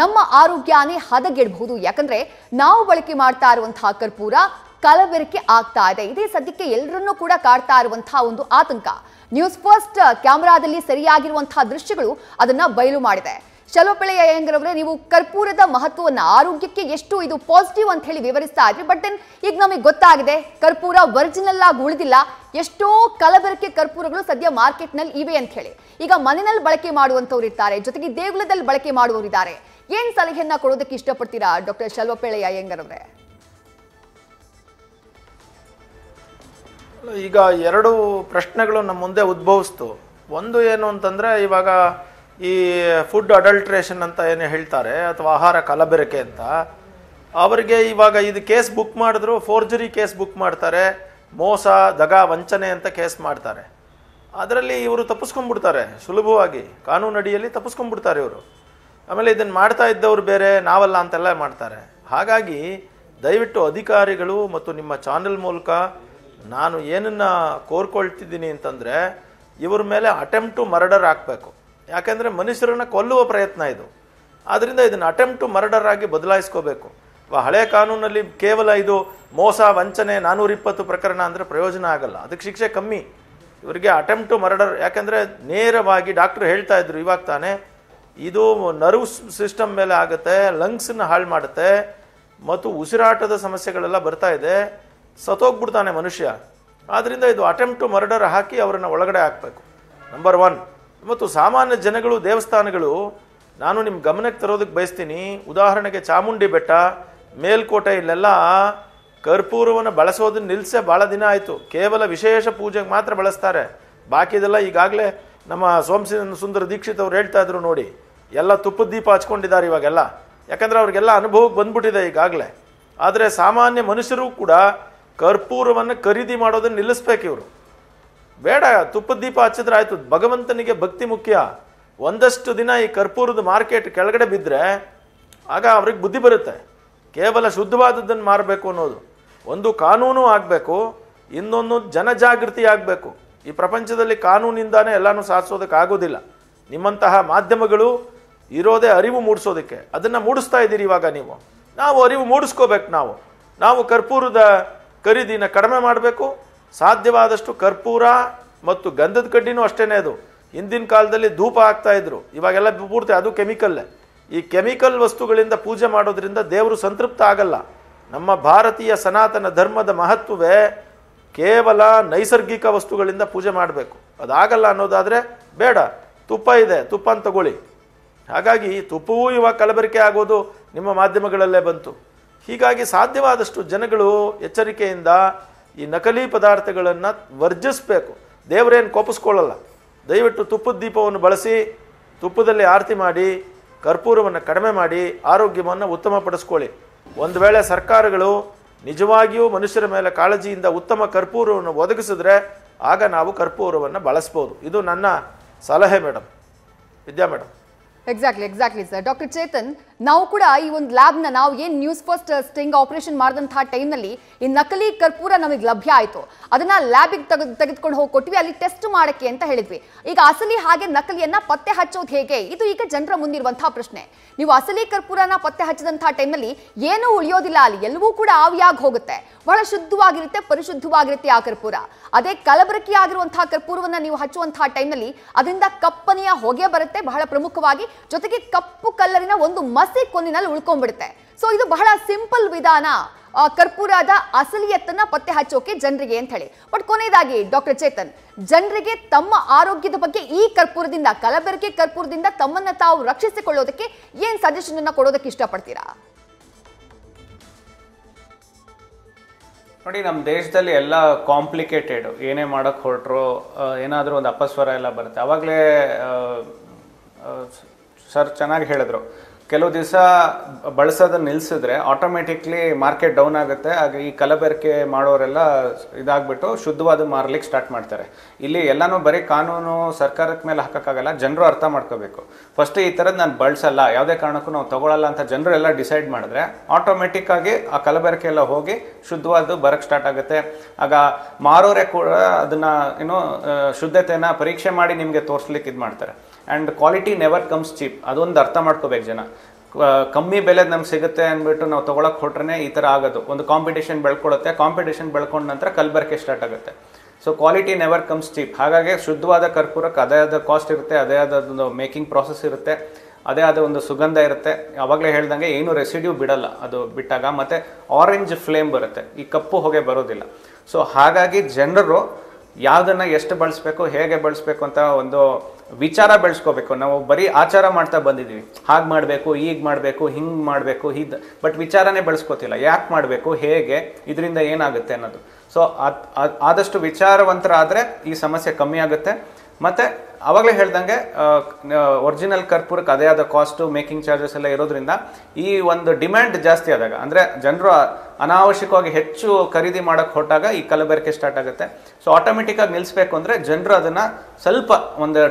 ನಮ್ಮ ಆರೋಗ್ಯನೇ ಹದಗೆಡಬಹುದು. ಯಾಕಂದ್ರೆ ನಾವು ಬಳಕೆ ಮಾಡ್ತಾ ಇರುವಂತಹ ಕರ್ಪೂರ ಕಲಬೆರಕೆ ಆಗ್ತಾ ಇದೆ. ಇದೇ ಸದ್ಯಕ್ಕೆ ಎಲ್ಲರನ್ನೂ ಕೂಡ ಕಾಡ್ತಾ ಇರುವಂತಹ ಒಂದು ಆತಂಕ. ನ್ಯೂಸ್ ಫಸ್ಟ್ ಕ್ಯಾಮೆರಾದಲ್ಲಿ ಸರಿಯಾಗಿರುವಂತಹ ದೃಶ್ಯಗಳು ಅದನ್ನ ಬಯಲು ಮಾಡಿದೆ. ಶಲೋಪೆಳೆಯ ಅಯ್ಯಂಗರವರೇ, ನೀವು ಕರ್ಪೂರದ ಮಹತ್ವವನ್ನ ಆರೋಗ್ಯಕ್ಕೆ ಎಷ್ಟು ಇದು ಪಾಸಿಟಿವ್ ಅಂತ ಹೇಳಿ ವಿವರಿಸ್ತಾ ಇದ್ರಿ. ಬಟ್ ದೆನ್ ಈಗ ನಮಗೆ ಗೊತ್ತಾಗಿದೆ, ಕರ್ಪೂರ ಒರಿಜಿನಲ್ ಆಗಿ ಉಳಿದಿಲ್ಲ. ಎಷ್ಟೋ ಕಲಬೆರಕೆ ಕರ್ಪೂರಗಳು ಸದ್ಯ ಮಾರ್ಕೆಟ್ನಲ್ಲಿ ಇವೆ ಅಂತ ಹೇಳಿ. ಈಗ ಮನೆಯಲ್ಲಿ ಬಳಕೆ ಮಾಡುವಂಥವ್ರು ಇರ್ತಾರೆ ಜೊತೆಗೆ ದೇಗುಲದಲ್ಲಿ ಬಳಕೆ ಮಾಡುವವರು ಇದ್ದಾರೆ ಏನ್ ಸಲಹೆಯನ್ನ ಕೊಡೋದಕ್ಕೆ ಇಷ್ಟಪಡ್ತೀರಾ? ಡಾಕ್ಟರ್ ಶಲ್ವಪೆಳೆಯ ಅಯ್ಯಂಗರವ್ರೆ ಈಗ ಎರಡು ಪ್ರಶ್ನೆಗಳು ನಮ್ಮ ಮುಂದೆ ಉದ್ಭವಿಸ್ತು. ಒಂದು ಏನು ಅಂತಂದರೆ, ಇವಾಗ ಈ ಫುಡ್ ಅಡಲ್ಟ್ರೇಷನ್ ಅಂತ ಏನು ಹೇಳ್ತಾರೆ, ಅಥವಾ ಆಹಾರ ಕಲಬೆರಕೆ ಅಂತ, ಅವರಿಗೆ ಇವಾಗ ಇದು ಕೇಸ್ ಬುಕ್ ಮಾಡಿದ್ರು ಫೋರ್ಜರಿ ಕೇಸ್ ಬುಕ್ ಮಾಡ್ತಾರೆ, ಮೋಸ, ದಗ, ವಂಚನೆ ಅಂತ ಕೇಸ್ ಮಾಡ್ತಾರೆ. ಅದರಲ್ಲಿ ಇವರು ತಪ್ಪಿಸ್ಕೊಂಡ್ಬಿಡ್ತಾರೆ, ಸುಲಭವಾಗಿ. ಕಾನೂನು ಅಡಿಯಲ್ಲಿ ತಪ್ಪಿಸ್ಕೊಂಡ್ಬಿಡ್ತಾರೆ ಇವರು. ಆಮೇಲೆ ಇದನ್ನು ಮಾಡ್ತಾ ಇದ್ದವರು ಬೇರೆ, ನಾವಲ್ಲ ಅಂತೆಲ್ಲ ಮಾಡ್ತಾರೆ. ಹಾಗಾಗಿ ದಯವಿಟ್ಟು ಅಧಿಕಾರಿಗಳು ಮತ್ತು ನಿಮ್ಮ ಚಾನೆಲ್ ಮೂಲಕ ನಾನು ಏನನ್ನ ಕೋರ್ಕೊಳ್ತಿದ್ದೀನಿ ಅಂತಂದರೆ, ಇವ್ರ ಮೇಲೆ ಅಟೆಂಪ್ಟು ಮರ್ಡರ್ ಹಾಕಬೇಕು. ಯಾಕೆಂದರೆ ಮನುಷ್ಯರನ್ನ ಕೊಲ್ಲುವ ಪ್ರಯತ್ನ ಇದು. ಆದ್ದರಿಂದ ಇದನ್ನು ಅಟೆಂಪ್ಟು ಮರ್ಡರ್ ಆಗಿ ಬದಲಾಯಿಸ್ಕೋಬೇಕು. ಹಳೆ ಕಾನೂನಲ್ಲಿ ಕೇವಲ ಇದು ಮೋಸ, ವಂಚನೆ, ನಾನೂರಿಪ್ಪತ್ತು ಪ್ರಕರಣ ಅಂದರೆ ಪ್ರಯೋಜನ ಆಗಲ್ಲ. ಅದಕ್ಕೆ ಶಿಕ್ಷೆ ಕಮ್ಮಿ. ಇವರಿಗೆ ಅಟೆಂಪ್ಟು ಮರ್ಡರ್ ಯಾಕೆಂದರೆ ನೇರವಾಗಿ ಡಾಕ್ಟ್ರು ಹೇಳ್ತಾ ಇದ್ರು, ಇವಾಗ ತಾನೇ ಇದು ನರ್ವ್ಸ್ ಸಿಸ್ಟಮ್ ಮೇಲೆ ಆಗುತ್ತೆ ಲಂಗ್ಸನ್ನ ಹಾಳು ಮಾಡುತ್ತೆ, ಮತ್ತು ಉಸಿರಾಟದ ಸಮಸ್ಯೆಗಳೆಲ್ಲ ಬರ್ತಾ ಇದೆ. ಸತ್ತೋಗ್ಬಿಡ್ತಾನೆ ಮನುಷ್ಯ. ಆದ್ದರಿಂದ ಇದು ಅಟೆಂಪ್ಟ್ ಟು ಮರ್ಡರ್ ಹಾಕಿ ಅವರನ್ನು ಒಳಗಡೆ ಹಾಕಬೇಕು. ನಂಬರ್ ಒನ್ ಮತ್ತು ಸಾಮಾನ್ಯ ಜನಗಳು, ದೇವಸ್ಥಾನಗಳು, ನಾನು ನಿಮ್ಮ ಗಮನಕ್ಕೆ ತರೋದಕ್ಕೆ ಬಯಸ್ತೀನಿ, ಉದಾಹರಣೆಗೆ ಚಾಮುಂಡಿ ಬೆಟ್ಟ, ಮೇಲ್ಕೋಟೆ, ಇಲ್ಲೆಲ್ಲ ಕರ್ಪೂರವನ್ನು ಬಳಸೋದನ್ನ ನಿಲ್ಲಿಸೇ ಭಾಳ ದಿನ ಆಯಿತು. ಕೇವಲ ವಿಶೇಷ ಪೂಜೆಗೆ ಮಾತ್ರ ಬಳಸ್ತಾರೆ. ಬಾಕಿದೆಲ್ಲ ಈಗಾಗಲೇ ನಮ್ಮ ಸೋಮಸಿ ಸುಂದರ ದೀಕ್ಷಿತ್ ಅವ್ರು ಹೇಳ್ತಾ ಇದ್ರು ನೋಡಿ, ಎಲ್ಲ ತುಪ್ಪದ ದೀಪ ಹಚ್ಕೊಂಡಿದ್ದಾರೆ ಇವಾಗೆಲ್ಲ. ಯಾಕಂದರೆ ಅವ್ರಿಗೆಲ್ಲ ಅನುಭವಕ್ಕೆ ಬಂದ್ಬಿಟ್ಟಿದೆ ಈಗಾಗಲೇ. ಆದರೆ ಸಾಮಾನ್ಯ ಮನುಷ್ಯರು ಕೂಡ ಕರ್ಪೂರವನ್ನು ಖರೀದಿ ಮಾಡೋದನ್ನು ನಿಲ್ಲಿಸ್ಬೇಕು ಇವರು. ಬೇಡ, ತುಪ್ಪದ ದೀಪ ಹಚ್ಚಿದ್ರೆ ಆಯಿತು, ಭಗವಂತನಿಗೆ ಭಕ್ತಿ ಮುಖ್ಯ. ಒಂದಷ್ಟು ದಿನ ಈ ಕರ್ಪೂರದ ಮಾರ್ಕೆಟ್ ಕೆಳಗಡೆ ಬಿದ್ದರೆ ಆಗ ಅವ್ರಿಗೆ ಬುದ್ಧಿ ಬರುತ್ತೆ. ಕೇವಲ ಶುದ್ಧವಾದದ್ದನ್ನು ಮಾರಬೇಕು ಅನ್ನೋದು. ಒಂದು ಕಾನೂನು ಆಗಬೇಕು, ಇನ್ನೊಂದು ಜನಜಾಗೃತಿ ಆಗಬೇಕು. ಈ ಪ್ರಪಂಚದಲ್ಲಿ ಕಾನೂನಿಂದಾನೇ ಎಲ್ಲನೂ ಸಾಧಿಸೋದಕ್ಕೆ ಆಗೋದಿಲ್ಲ ನಿಮ್ಮಂತಹ ಮಾಧ್ಯಮಗಳು ಇರೋದೇ ಅರಿವು ಮೂಡಿಸೋದಕ್ಕೆ. ಅದನ್ನು ಮೂಡಿಸ್ತಾ ಇದ್ದೀರಿ ಇವಾಗ ನೀವು. ನಾವು ಅರಿವು ಮೂಡಿಸ್ಕೋಬೇಕು ನಾವು. ನಾವು ಕರ್ಪೂರದ ಖರೀದಿನ ಕಡಿಮೆ ಮಾಡಬೇಕು. ಸಾಧ್ಯವಾದಷ್ಟು ಕರ್ಪೂರ ಮತ್ತು ಗಂಧದ ಕಡ್ಡಿನೂ ಅಷ್ಟೇನೆ ಅದು. ಹಿಂದಿನ ಕಾಲದಲ್ಲಿ ಧೂಪ ಆಗ್ತಾಯಿದ್ರು ಇವಾಗೆಲ್ಲ ಪೂರ್ತಿ ಅದು ಕೆಮಿಕಲ್ಲೇ ಈ ಕೆಮಿಕಲ್ ವಸ್ತುಗಳಿಂದ ಪೂಜೆ ಮಾಡೋದ್ರಿಂದ ದೇವರು ಸಂತೃಪ್ತ ಆಗಲ್ಲ. ನಮ್ಮ ಭಾರತೀಯ ಸನಾತನ ಧರ್ಮದ ಮಹತ್ವವೇ ಕೇವಲ ನೈಸರ್ಗಿಕ ವಸ್ತುಗಳಿಂದ ಪೂಜೆ ಮಾಡಬೇಕು. ಅದಾಗಲ್ಲ ಅನ್ನೋದಾದರೆ ಬೇಡ, ತುಪ್ಪ ಇದೆ, ತುಪ್ಪ ಅಂತ ತಗೊಳ್ಳಿ. ಹಾಗಾಗಿ ತುಪ್ಪವೂ ಇವಾಗ ಕಲಬೆರಕೆ ಆಗೋದು ನಿಮ್ಮ ಮಾಧ್ಯಮಗಳಲ್ಲೇ ಬಂತು. ಹೀಗಾಗಿ ಸಾಧ್ಯವಾದಷ್ಟು ಜನಗಳು ಎಚ್ಚರಿಕೆಯಿಂದ ಈ ನಕಲಿ ಪದಾರ್ಥಗಳನ್ನು ವರ್ಜಿಸಬೇಕು. ದೇವರೇನು ಕೋಪಿಸ್ಕೊಳ್ಳಲ್ಲ. ದಯವಿಟ್ಟು ತುಪ್ಪದ ದೀಪವನ್ನು ಬಳಸಿ, ತುಪ್ಪದಲ್ಲಿ ಆರತಿ ಮಾಡಿ, ಕರ್ಪೂರವನ್ನು ಕಡಿಮೆ ಮಾಡಿ, ಆರೋಗ್ಯವನ್ನು ಉತ್ತಮಪಡಿಸ್ಕೊಳ್ಳಿ. ಒಂದು ವೇಳೆ ಸರ್ಕಾರಗಳು ನಿಜವಾಗಿಯೂ ಮನುಷ್ಯರ ಮೇಲೆ ಕಾಳಜಿಯಿಂದ ಉತ್ತಮ ಕರ್ಪೂರವನ್ನು ಒದಗಿಸಿದ್ರೆ ಆಗ ನಾವು ಕರ್ಪೂರವನ್ನು ಬಳಸ್ಬೋದು. ಇದು ನನ್ನ ಸಲಹೆ madam Vidya madam exactly exactly sir doctor Chetan ನಾವು ಕೂಡ ಈ ಒಂದು ಲ್ಯಾಬ್ನ ನಾವು ಏನು ನ್ಯೂಸ್ ಫಸ್ಟ್ ಸ್ಟಿಂಗ್ ಆಪರೇಷನ್ ಮಾಡಿದಂತಹ ಟೈಮ್ನಲ್ಲಿ ಈ ನಕಲಿ ಕರ್ಪೂರ ನಮಗೆ ಲಭ್ಯ ಆಯಿತು. ಅದನ್ನು ಲ್ಯಾಬಿಗೆ ತೆಗೆದು, ತೆಗೆದುಕೊಂಡು ಹೋಗಿ ಕೊಟ್ವಿ, ಅಲ್ಲಿ ಟೆಸ್ಟ್ ಮಾಡೋಕ್ಕೆ ಅಂತ ಹೇಳಿದ್ವಿ. ಈಗ ಅಸಲಿ ಹಾಗೆ ನಕಲಿಯನ್ನು ಪತ್ತೆ ಹಚ್ಚೋದು ಹೇಗೆ? ಇದು ಈಗ ಜನರ ಮುಂದಿರುವಂತಹ ಪ್ರಶ್ನೆ. ನೀವು ಅಸಲಿ ಕರ್ಪೂರನ ಪತ್ತೆ ಹಚ್ಚಿದಂಥ ಟೈಮ್ನಲ್ಲಿ ಏನೂ ಉಳಿಯೋದಿಲ್ಲ, ಅಲ್ಲಿ ಎಲ್ಲವೂ ಕೂಡ ಆವಿಯಾಗಿ ಹೋಗುತ್ತೆ. ಬಹಳ ಶುದ್ಧವಾಗಿರುತ್ತೆ, ಪರಿಶುದ್ಧವಾಗಿರುತ್ತೆ ಆ ಕರ್ಪೂರ. ಅದೇ ಕಲಬರಕಿ ಆಗಿರುವಂತಹ ಕರ್ಪೂರವನ್ನು ನೀವು ಹಚ್ಚುವಂತಹ ಟೈಮ್ನಲ್ಲಿ ಅದರಿಂದ ಕಪ್ಪನೆಯ ಹೊಗೆ ಬರುತ್ತೆ, ಬಹಳ ಪ್ರಮುಖವಾಗಿ ಜೊತೆಗೆ ಕಪ್ಪು ಕಲ್ಲರಿನ ಒಂದು ಮಸಿ ಕೊನಿನಲ್ಲಿ ಉಳ್ಕೊಂಡ್ಬಿಡುತ್ತೆ. ಸೊ ಇದು ಬಹಳ ಸಿಂಪಲ್ ವಿಧಾನ. ಕರ್ಪೂರದ ಅಸಲಿಯತ್ತನ್ನ ಪತ್ತೆ ಹಚ್ಚೋಕೆ ಜನರಿಗೆ ಅಂತ ಹೇಳಿ ಬಟ್ ಕೊನೆಯದಾಗಿ ಡಾಕ್ಟರ್ ಚೇತನ್, ಜನರಿಗೆ ತಮ್ಮ ಆರೋಗ್ಯದ ಬಗ್ಗೆ ಈ ಕರ್ಪೂರದಿಂದ, ಕಲಬೆರಕೆ ಕರ್ಪೂರದಿಂದ ತಮ್ಮನ್ನ ತಾವು ರಕ್ಷಿಸಿಕೊಳ್ಳೋದಕ್ಕೆ ಏನ್ ಸಜೆಷನ್ ಅನ್ನ ಕೊಡೋದಕ್ಕೆ ಇಷ್ಟಪಡ್ತೀರಾ? ನೋಡಿ ನಮ್ಮ ದೇಶದಲ್ಲಿ ಎಲ್ಲ ಕಾಂಪ್ಲಿಕೇಟೆಡ್ ಏನೇ ಮಾಡೋಕ್ಕೆ ಹೊರಟ್ರು ಏನಾದರೂ ಒಂದು ಅಪಸ್ವರ ಎಲ್ಲ ಬರುತ್ತೆ. ಆವಾಗಲೇ ಸರ್ ಚೆನ್ನಾಗಿ ಹೇಳಿದ್ರು. ಕೆಲವು ದಿವಸ ಬಳಸೋದನ್ನ ನಿಲ್ಸಿದ್ರೆ ಆಟೋಮೆಟಿಕ್ಲಿ ಮಾರ್ಕೆಟ್ ಡೌನ್ ಆಗುತ್ತೆ. ಆಗ ಈ ಕಲಬೆರಕೆ ಮಾಡೋರೆಲ್ಲ ಇದಾಗ್ಬಿಟ್ಟು ಶುದ್ಧವಾದ ಮಾರ್ಲಿಕ್ಕೆ ಸ್ಟಾರ್ಟ್ ಮಾಡ್ತಾರೆ. ಇಲ್ಲಿ ಎಲ್ಲಾನು ಬರೀ ಕಾನೂನು ಸರ್ಕಾರದ ಮೇಲೆ ಹಾಕೋಕ್ಕಾಗಲ್ಲ, ಜನರು ಅರ್ಥ ಮಾಡ್ಕೋಬೇಕು. ಫಸ್ಟ್ ಈ ಥರದ್ದು ನಾನು ಬಳಸಲ್ಲ, ಯಾವುದೇ ಕಾರಣಕ್ಕೂ ನಾವು ತಗೊಳ್ಳಲ್ಲ ಅಂತ ಜನರು ಎಲ್ಲ ಡಿಸೈಡ್ ಮಾಡಿದ್ರೆ ಆಟೋಮೆಟಿಕ್ಕಾಗಿ ಆ ಕಲಬೆರಕೆ ಎಲ್ಲ ಹೋಗಿ ಶುದ್ಧವಾದ ಬರಕ್ಕೆ ಸ್ಟಾರ್ಟ್ ಆಗುತ್ತೆ. ಆಗ ಮಾರೋರೆ ಕೂಡ ಅದನ್ನ, ಏನೋ ಶುದ್ಧತೆಯನ್ನು ಪರೀಕ್ಷೆ ಮಾಡಿ ನಿಮಗೆ ತೋರಿಸ್ಲಿಕ್ಕೆ ಇದು ಮಾಡ್ತಾರೆ. And quality never comes cheap ಅದೊಂದು ಅರ್ಥ ಮಾಡ್ಕೋಬೇಕು ಜನ. ಕಮ್ಮಿ ಬೆಲೆ ನಮ್ಗೆ ಸಿಗುತ್ತೆ ಅಂದ್ಬಿಟ್ಟು ನಾವು ತೊಗೊಳಕ್ಕೆ ಹೊಟ್ರೆ ಈ ಥರ ಆಗೋದು. ಒಂದು ಕಾಂಪಿಟೇಷನ್ ಬೆಳ್ಕೊಳುತ್ತೆ ಕಾಂಪಿಟೇಷನ್ ಬೆಳ್ಕೊಂಡ ನಂತರ ಕಲ್ಬರ್ಕೆ ಸ್ಟಾರ್ಟ್ ಆಗುತ್ತೆ. So quality never comes cheap ಹಾಗಾಗಿ ಶುದ್ಧವಾದ ಕರ್ಪೂರಕ್ಕೆ ಅದೇ ಆದ ಕಾಸ್ಟ್ ಇರುತ್ತೆ, ಅದೇ ಆದ ಒಂದು ಮೇಕಿಂಗ್ ಪ್ರಾಸೆಸ್ ಇರುತ್ತೆ, ಅದೇ ಆದ ಒಂದು ಸುಗಂಧ ಇರುತ್ತೆ. ಅವಾಗಲೇ ಹೇಳ್ದಂಗೆ ಏನು ರೆಸಿಡ್ಯೂ ಬಿಡಲ್ಲ. ಅದು ಬಿಟ್ಟಾಗ ಮತ್ತು ಆರೆಂಜ್ ಫ್ಲೇಮ್ ಬರುತ್ತೆ. ಈ ಕಪ್ಪು ಹೊಗೆ ಬರೋದಿಲ್ಲ. ಸೊ ಹಾಗಾಗಿ ಜನರು ಯಾವುದನ್ನು ಎಷ್ಟು ಬಳಸಬೇಕು, ಹೇಗೆ ಬಳಸಬೇಕು ಅಂತ ಒಂದು ವಿಚಾರ ಬೆಳೆಸ್ಕೋಬೇಕು. ನಾವು ಬರೀ ಆಚಾರ ಮಾಡ್ತಾ ಬಂದಿದ್ದೀವಿ. ಹಾಗೆ ಮಾಡಬೇಕು ಈಗ ಮಾಡಬೇಕು, ಹಿಂಗೆ ಮಾಡಬೇಕು ಇದು ಬಟ್ ವಿಚಾರನೇ ಬೆಳೆಸ್ಕೋತಿಲ್ಲ. ಯಾಕೆ ಮಾಡಬೇಕು, ಹೇಗೆ, ಇದರಿಂದ ಏನಾಗುತ್ತೆ ಅನ್ನೋದು. ಸೊ ಆದಷ್ಟು ವಿಚಾರವಂತರಾದರೆ ಈ ಸಮಸ್ಯೆ ಕಮ್ಮಿ ಆಗುತ್ತೆ. ಮತ್ತು ಆವಾಗಲೇ ಹೇಳ್ದಂಗೆ ಒರಿಜಿನಲ್ ಕರ್ಪೂರಕ್ಕೆ ಅದೇ ಆದ ಕಾಸ್ಟು ಮೇಕಿಂಗ್ ಚಾರ್ಜಸ್ ಎಲ್ಲ ಇರೋದ್ರಿಂದ ಈ ಒಂದು ಡಿಮ್ಯಾಂಡ್ ಜಾಸ್ತಿ ಆದಾಗ, ಅಂದರೆ ಜನರು ಅನಾವಶ್ಯಕವಾಗಿ ಹೆಚ್ಚು ಖರೀದಿ ಮಾಡೋಕ್ಕೆ ಹೊರಟಾಗ ಈ ಕಲಬೆರಕೆ ಸ್ಟಾರ್ಟ್ ಆಗುತ್ತೆ. ಸೊ ಆಟೋಮೆಟಿಕ್ಕಾಗಿ ನಿಲ್ಲಿಸ್ಬೇಕು ಅಂದರೆ ಜನರು ಅದನ್ನು ಸ್ವಲ್ಪ ಒಂದು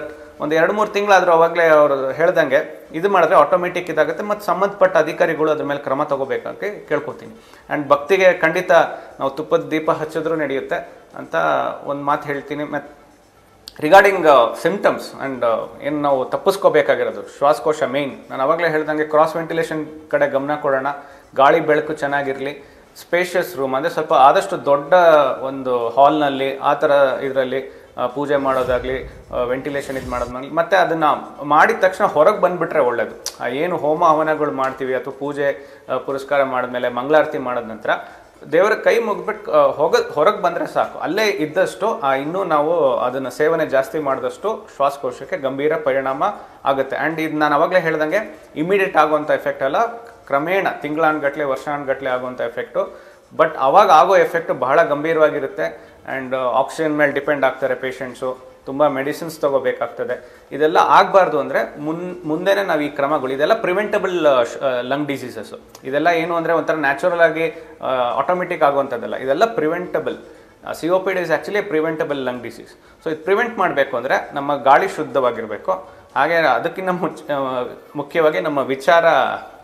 ಒಂದು ಎರಡು ಮೂರು ತಿಂಗಳಾದರೂ ಅವಾಗಲೇ ಅವರು ಹೇಳ್ದಂಗೆ ಇದು ಮಾಡಿದ್ರೆ ಆಟೋಮೆಟಿಕ್ ಇದಾಗುತ್ತೆ ಮತ್ತು ಸಂಬಂಧಪಟ್ಟ ಅಧಿಕಾರಿಗಳು ಅದ್ರ ಮೇಲೆ ಕ್ರಮ ತಗೋಬೇಕಂತ ಕೇಳ್ಕೊತೀನಿ. ಆ್ಯಂಡ್ ಭಕ್ತಿಗೆ ಖಂಡಿತ ನಾವು ತುಪ್ಪದ ದೀಪ ಹಚ್ಚಿದ್ರೂ ನಡೆಯುತ್ತೆ ಅಂತ ಒಂದು ಮಾತು ಹೇಳ್ತೀನಿ. ಮತ್ತು ರಿಗಾರ್ಡಿಂಗ್ ಸಿಂಪ್ಟಮ್ಸ್ ಆ್ಯಂಡ್ ಏನು ನಾವು ತಪ್ಪಿಸ್ಕೋಬೇಕಾಗಿರೋದು, ಶ್ವಾಸಕೋಶ ಮೇಯ್ನ್ ನಾನು ಅವಾಗಲೇ ಹೇಳ್ದಂಗೆ ಕ್ರಾಸ್ ವೆಂಟಿಲೇಷನ್ ಕಡೆ ಗಮನ ಕೊಡೋಣ. ಗಾಳಿ ಬೆಳಕು ಚೆನ್ನಾಗಿರಲಿ. ಸ್ಪೇಷಿಯಸ್ ರೂಮ್ ಅಂದರೆ ಸ್ವಲ್ಪ ಆದಷ್ಟು ದೊಡ್ಡ ಒಂದು ಹಾಲ್ನಲ್ಲಿ ಆ ಥರ ಇದರಲ್ಲಿ ಪೂಜೆ ಮಾಡೋದಾಗಲಿ ವೆಂಟಿಲೇಷನ್ ಇದು ಮಾಡೋದಾಗಲಿ ಮತ್ತೆ ಅದನ್ನು ಮಾಡಿದ ತಕ್ಷಣ ಹೊರಗೆ ಬಂದುಬಿಟ್ರೆ ಒಳ್ಳೆಯದು ಏನು ಹೋಮ ಹವನಗಳು ಮಾಡ್ತೀವಿ ಅಥವಾ ಪೂಜೆ ಪುರಸ್ಕಾರ ಮಾಡಿದ್ಮೇಲೆ ಮಂಗಳಾರತಿ ಮಾಡಿದ ನಂತರ ದೇವರ ಕೈ ಮುಗಿಬಿಟ್ಟು ಹೊಗ, ಹೊರಗೆ ಬಂದರೆ ಸಾಕು. ಅಲ್ಲೇ ಇದ್ದಷ್ಟು ಇನ್ನೂ ನಾವು ಅದನ್ನು ಸೇವನೆ ಜಾಸ್ತಿ ಮಾಡಿದಷ್ಟು ಶ್ವಾಸಕೋಶಕ್ಕೆ ಗಂಭೀರ ಪರಿಣಾಮ ಆಗುತ್ತೆ. ಆ್ಯಂಡ್ ಇದು ನಾನು ಅವಾಗಲೇ ಹೇಳ್ದಂಗೆ ಇಮಿಡಿಯೇಟ್ ಆಗುವಂಥ ಎಫೆಕ್ಟ್ ಅಲ್ಲ, ಕ್ರಮೇಣ ತಿಂಗಳಾನ್ಗಟ್ಲೆ ವರ್ಷಾನ್ಗಟ್ಲೆ ಆಗುವಂಥ ಎಫೆಕ್ಟು ಬಟ್ ಅವಾಗ ಆಗೋ ಎಫೆಕ್ಟ್ ಬಹಳ ಗಂಭೀರವಾಗಿರುತ್ತೆ. ಆ್ಯಂಡ್ ಆಕ್ಸಿಜನ್ ಮೇಲೆ ಡಿಪೆಂಡ್ ಆಗ್ತಾರೆ ಪೇಷಂಟ್ಸು ತುಂಬ ಮೆಡಿಸಿನ್ಸ್ ತೊಗೋಬೇಕಾಗ್ತದೆ. ಇದೆಲ್ಲ ಆಗಬಾರ್ದು ಅಂದರೆ ಮುನ್, ಮುಂದೆನೇ ನಾವು ಈ ಕ್ರಮಗಳು, ಇದೆಲ್ಲ ಪ್ರಿವೆಂಟಬಲ್ ಲಂಗ್ ಡಿಸೀಸಸ್ಸು ಇದೆಲ್ಲ ಏನು ಅಂದರೆ ಒಂಥರ ನ್ಯಾಚುರಲ್ ಆಗಿ ಆಟೋಮೆಟಿಕ್ ಆಗುವಂಥದ್ದಲ್ಲ. ಇದೆಲ್ಲ preventable C O P D is actually preventable lung disease so ಇದು ಪ್ರಿವೆಂಟ್ ಮಾಡಬೇಕು ಅಂದರೆ ನಮ್ಮ ಗಾಳಿ ಶುದ್ಧವಾಗಿರಬೇಕು. ಹಾಗೆ ಅದಕ್ಕಿಂತ ಮುಚ್ ಮುಖ್ಯವಾಗಿ ನಮ್ಮ ವಿಚಾರ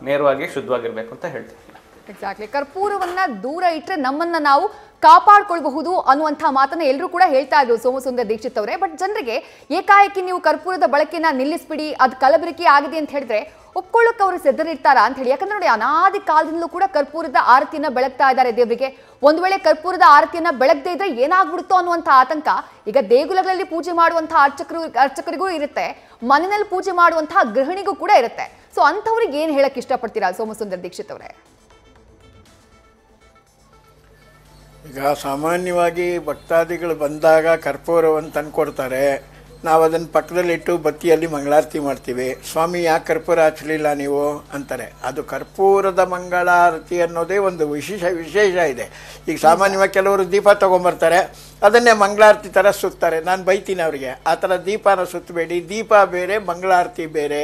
ನೇರವಾಗಿ ಶುದ್ಧವಾಗಿರಬೇಕು ಅಂತ ಹೇಳ್ತೀನಿ. ಎಕ್ಸಾಕ್ಟ್ಲಿ ಕರ್ಪೂರವನ್ನು ದೂರ ಇಟ್ಟರೆ ನಮ್ಮನ್ನು ನಾವು ಕಾಪಾಡ್ಕೊಳ್ಬಹುದು ಅನ್ನುವಂಥ ಮಾತನ್ನ ಎಲ್ಲರೂ ಕೂಡ ಹೇಳ್ತಾ ಇದ್ರು ಸೋಮಸುಂದರ್ ದೀಕ್ಷಿತ್ ಅವರೇ. ಬಟ್ ಜನರಿಗೆ ಏಕಾಏಕಿ ನೀವು ಕರ್ಪೂರದ ಬಳಕೆನ ನಿಲ್ಲಿಸ್ಬಿಡಿ, ಅದು ಕಲಬೆರಕೆ ಆಗಿದೆ ಅಂತ ಹೇಳಿದ್ರೆ ಒಪ್ಕೊಳ್ಳೋಕೆ ಅವರು ಸಿದ್ಧರಿರ್ತಾರಾ ಅಂತ ಹೇಳಿ. ಯಾಕಂದ್ರೆ ನೋಡಿ, ಅನಾದಿ ಕಾಲದಿಂದಲೂ ಕೂಡ ಕರ್ಪೂರದ ಆರತಿಯನ್ನ ಬೆಳಗ್ತಾ ಇದ್ದಾರೆ ದೇವರಿಗೆ. ಒಂದು ವೇಳೆ ಕರ್ಪೂರದ ಆರತಿಯನ್ನ ಬೆಳಗ್ದೇ ಇದ್ರೆ ಏನಾಗ್ಬಿಡುತ್ತೋ ಅನ್ನುವಂಥ ಆತಂಕ ಈಗ ದೇಗುಲಗಳಲ್ಲಿ ಪೂಜೆ ಮಾಡುವಂತಹ ಅರ್ಚಕರು, ಅರ್ಚಕರಿಗೂ ಇರುತ್ತೆ. ಮನೆಯಲ್ಲಿ ಪೂಜೆ ಮಾಡುವಂತಹ ಗೃಹಿಣಿಗೂ ಕೂಡ ಇರುತ್ತೆ. ಸೊ ಅಂಥವ್ರಿಗೆ ಏನು ಹೇಳಕ್ ಇಷ್ಟಪಡ್ತೀರಾ ಸೋಮಸುಂದರ್ ದೀಕ್ಷಿತ್ ಅವರೇ? ಈಗ ಸಾಮಾನ್ಯವಾಗಿ ಭಕ್ತಾದಿಗಳು ಬಂದಾಗ ಕರ್ಪೂರವನ್ನು ತಂದು ಕೊಡ್ತಾರೆ. ನಾವು ಅದನ್ನು ಪಕ್ಕದಲ್ಲಿಟ್ಟು ಬತ್ತಿಯಲ್ಲಿ ಮಂಗಳಾರತಿ ಮಾಡ್ತೀವಿ. ಸ್ವಾಮಿ, ಯಾಕೆ ಕರ್ಪೂರ ಹಚ್ಚಲಿಲ್ಲ ನೀವು? ಅಂತಾರೆ. ಅದು ಕರ್ಪೂರದ ಮಂಗಳಾರತಿ ಅನ್ನೋದೇ ಒಂದು ವಿಶೇಷ ವಿಶೇಷ ಇದೆ. ಈಗ ಸಾಮಾನ್ಯವಾಗಿ ಕೆಲವರು ದೀಪ ತೊಗೊಂಬರ್ತಾರೆ. ಅದನ್ನೇ ಮಂಗಳಾರತಿ ಥರ ಸುತ್ತಾರೆ. ನಾನು ಬೈತೀನಿ ಅವರಿಗೆ. ಆ ಥರ ದೀಪನ ಸುತ್ತಬೇಡಿ ದೀಪ ಬೇರೆ, ಮಂಗಳಾರತಿ ಬೇರೆ.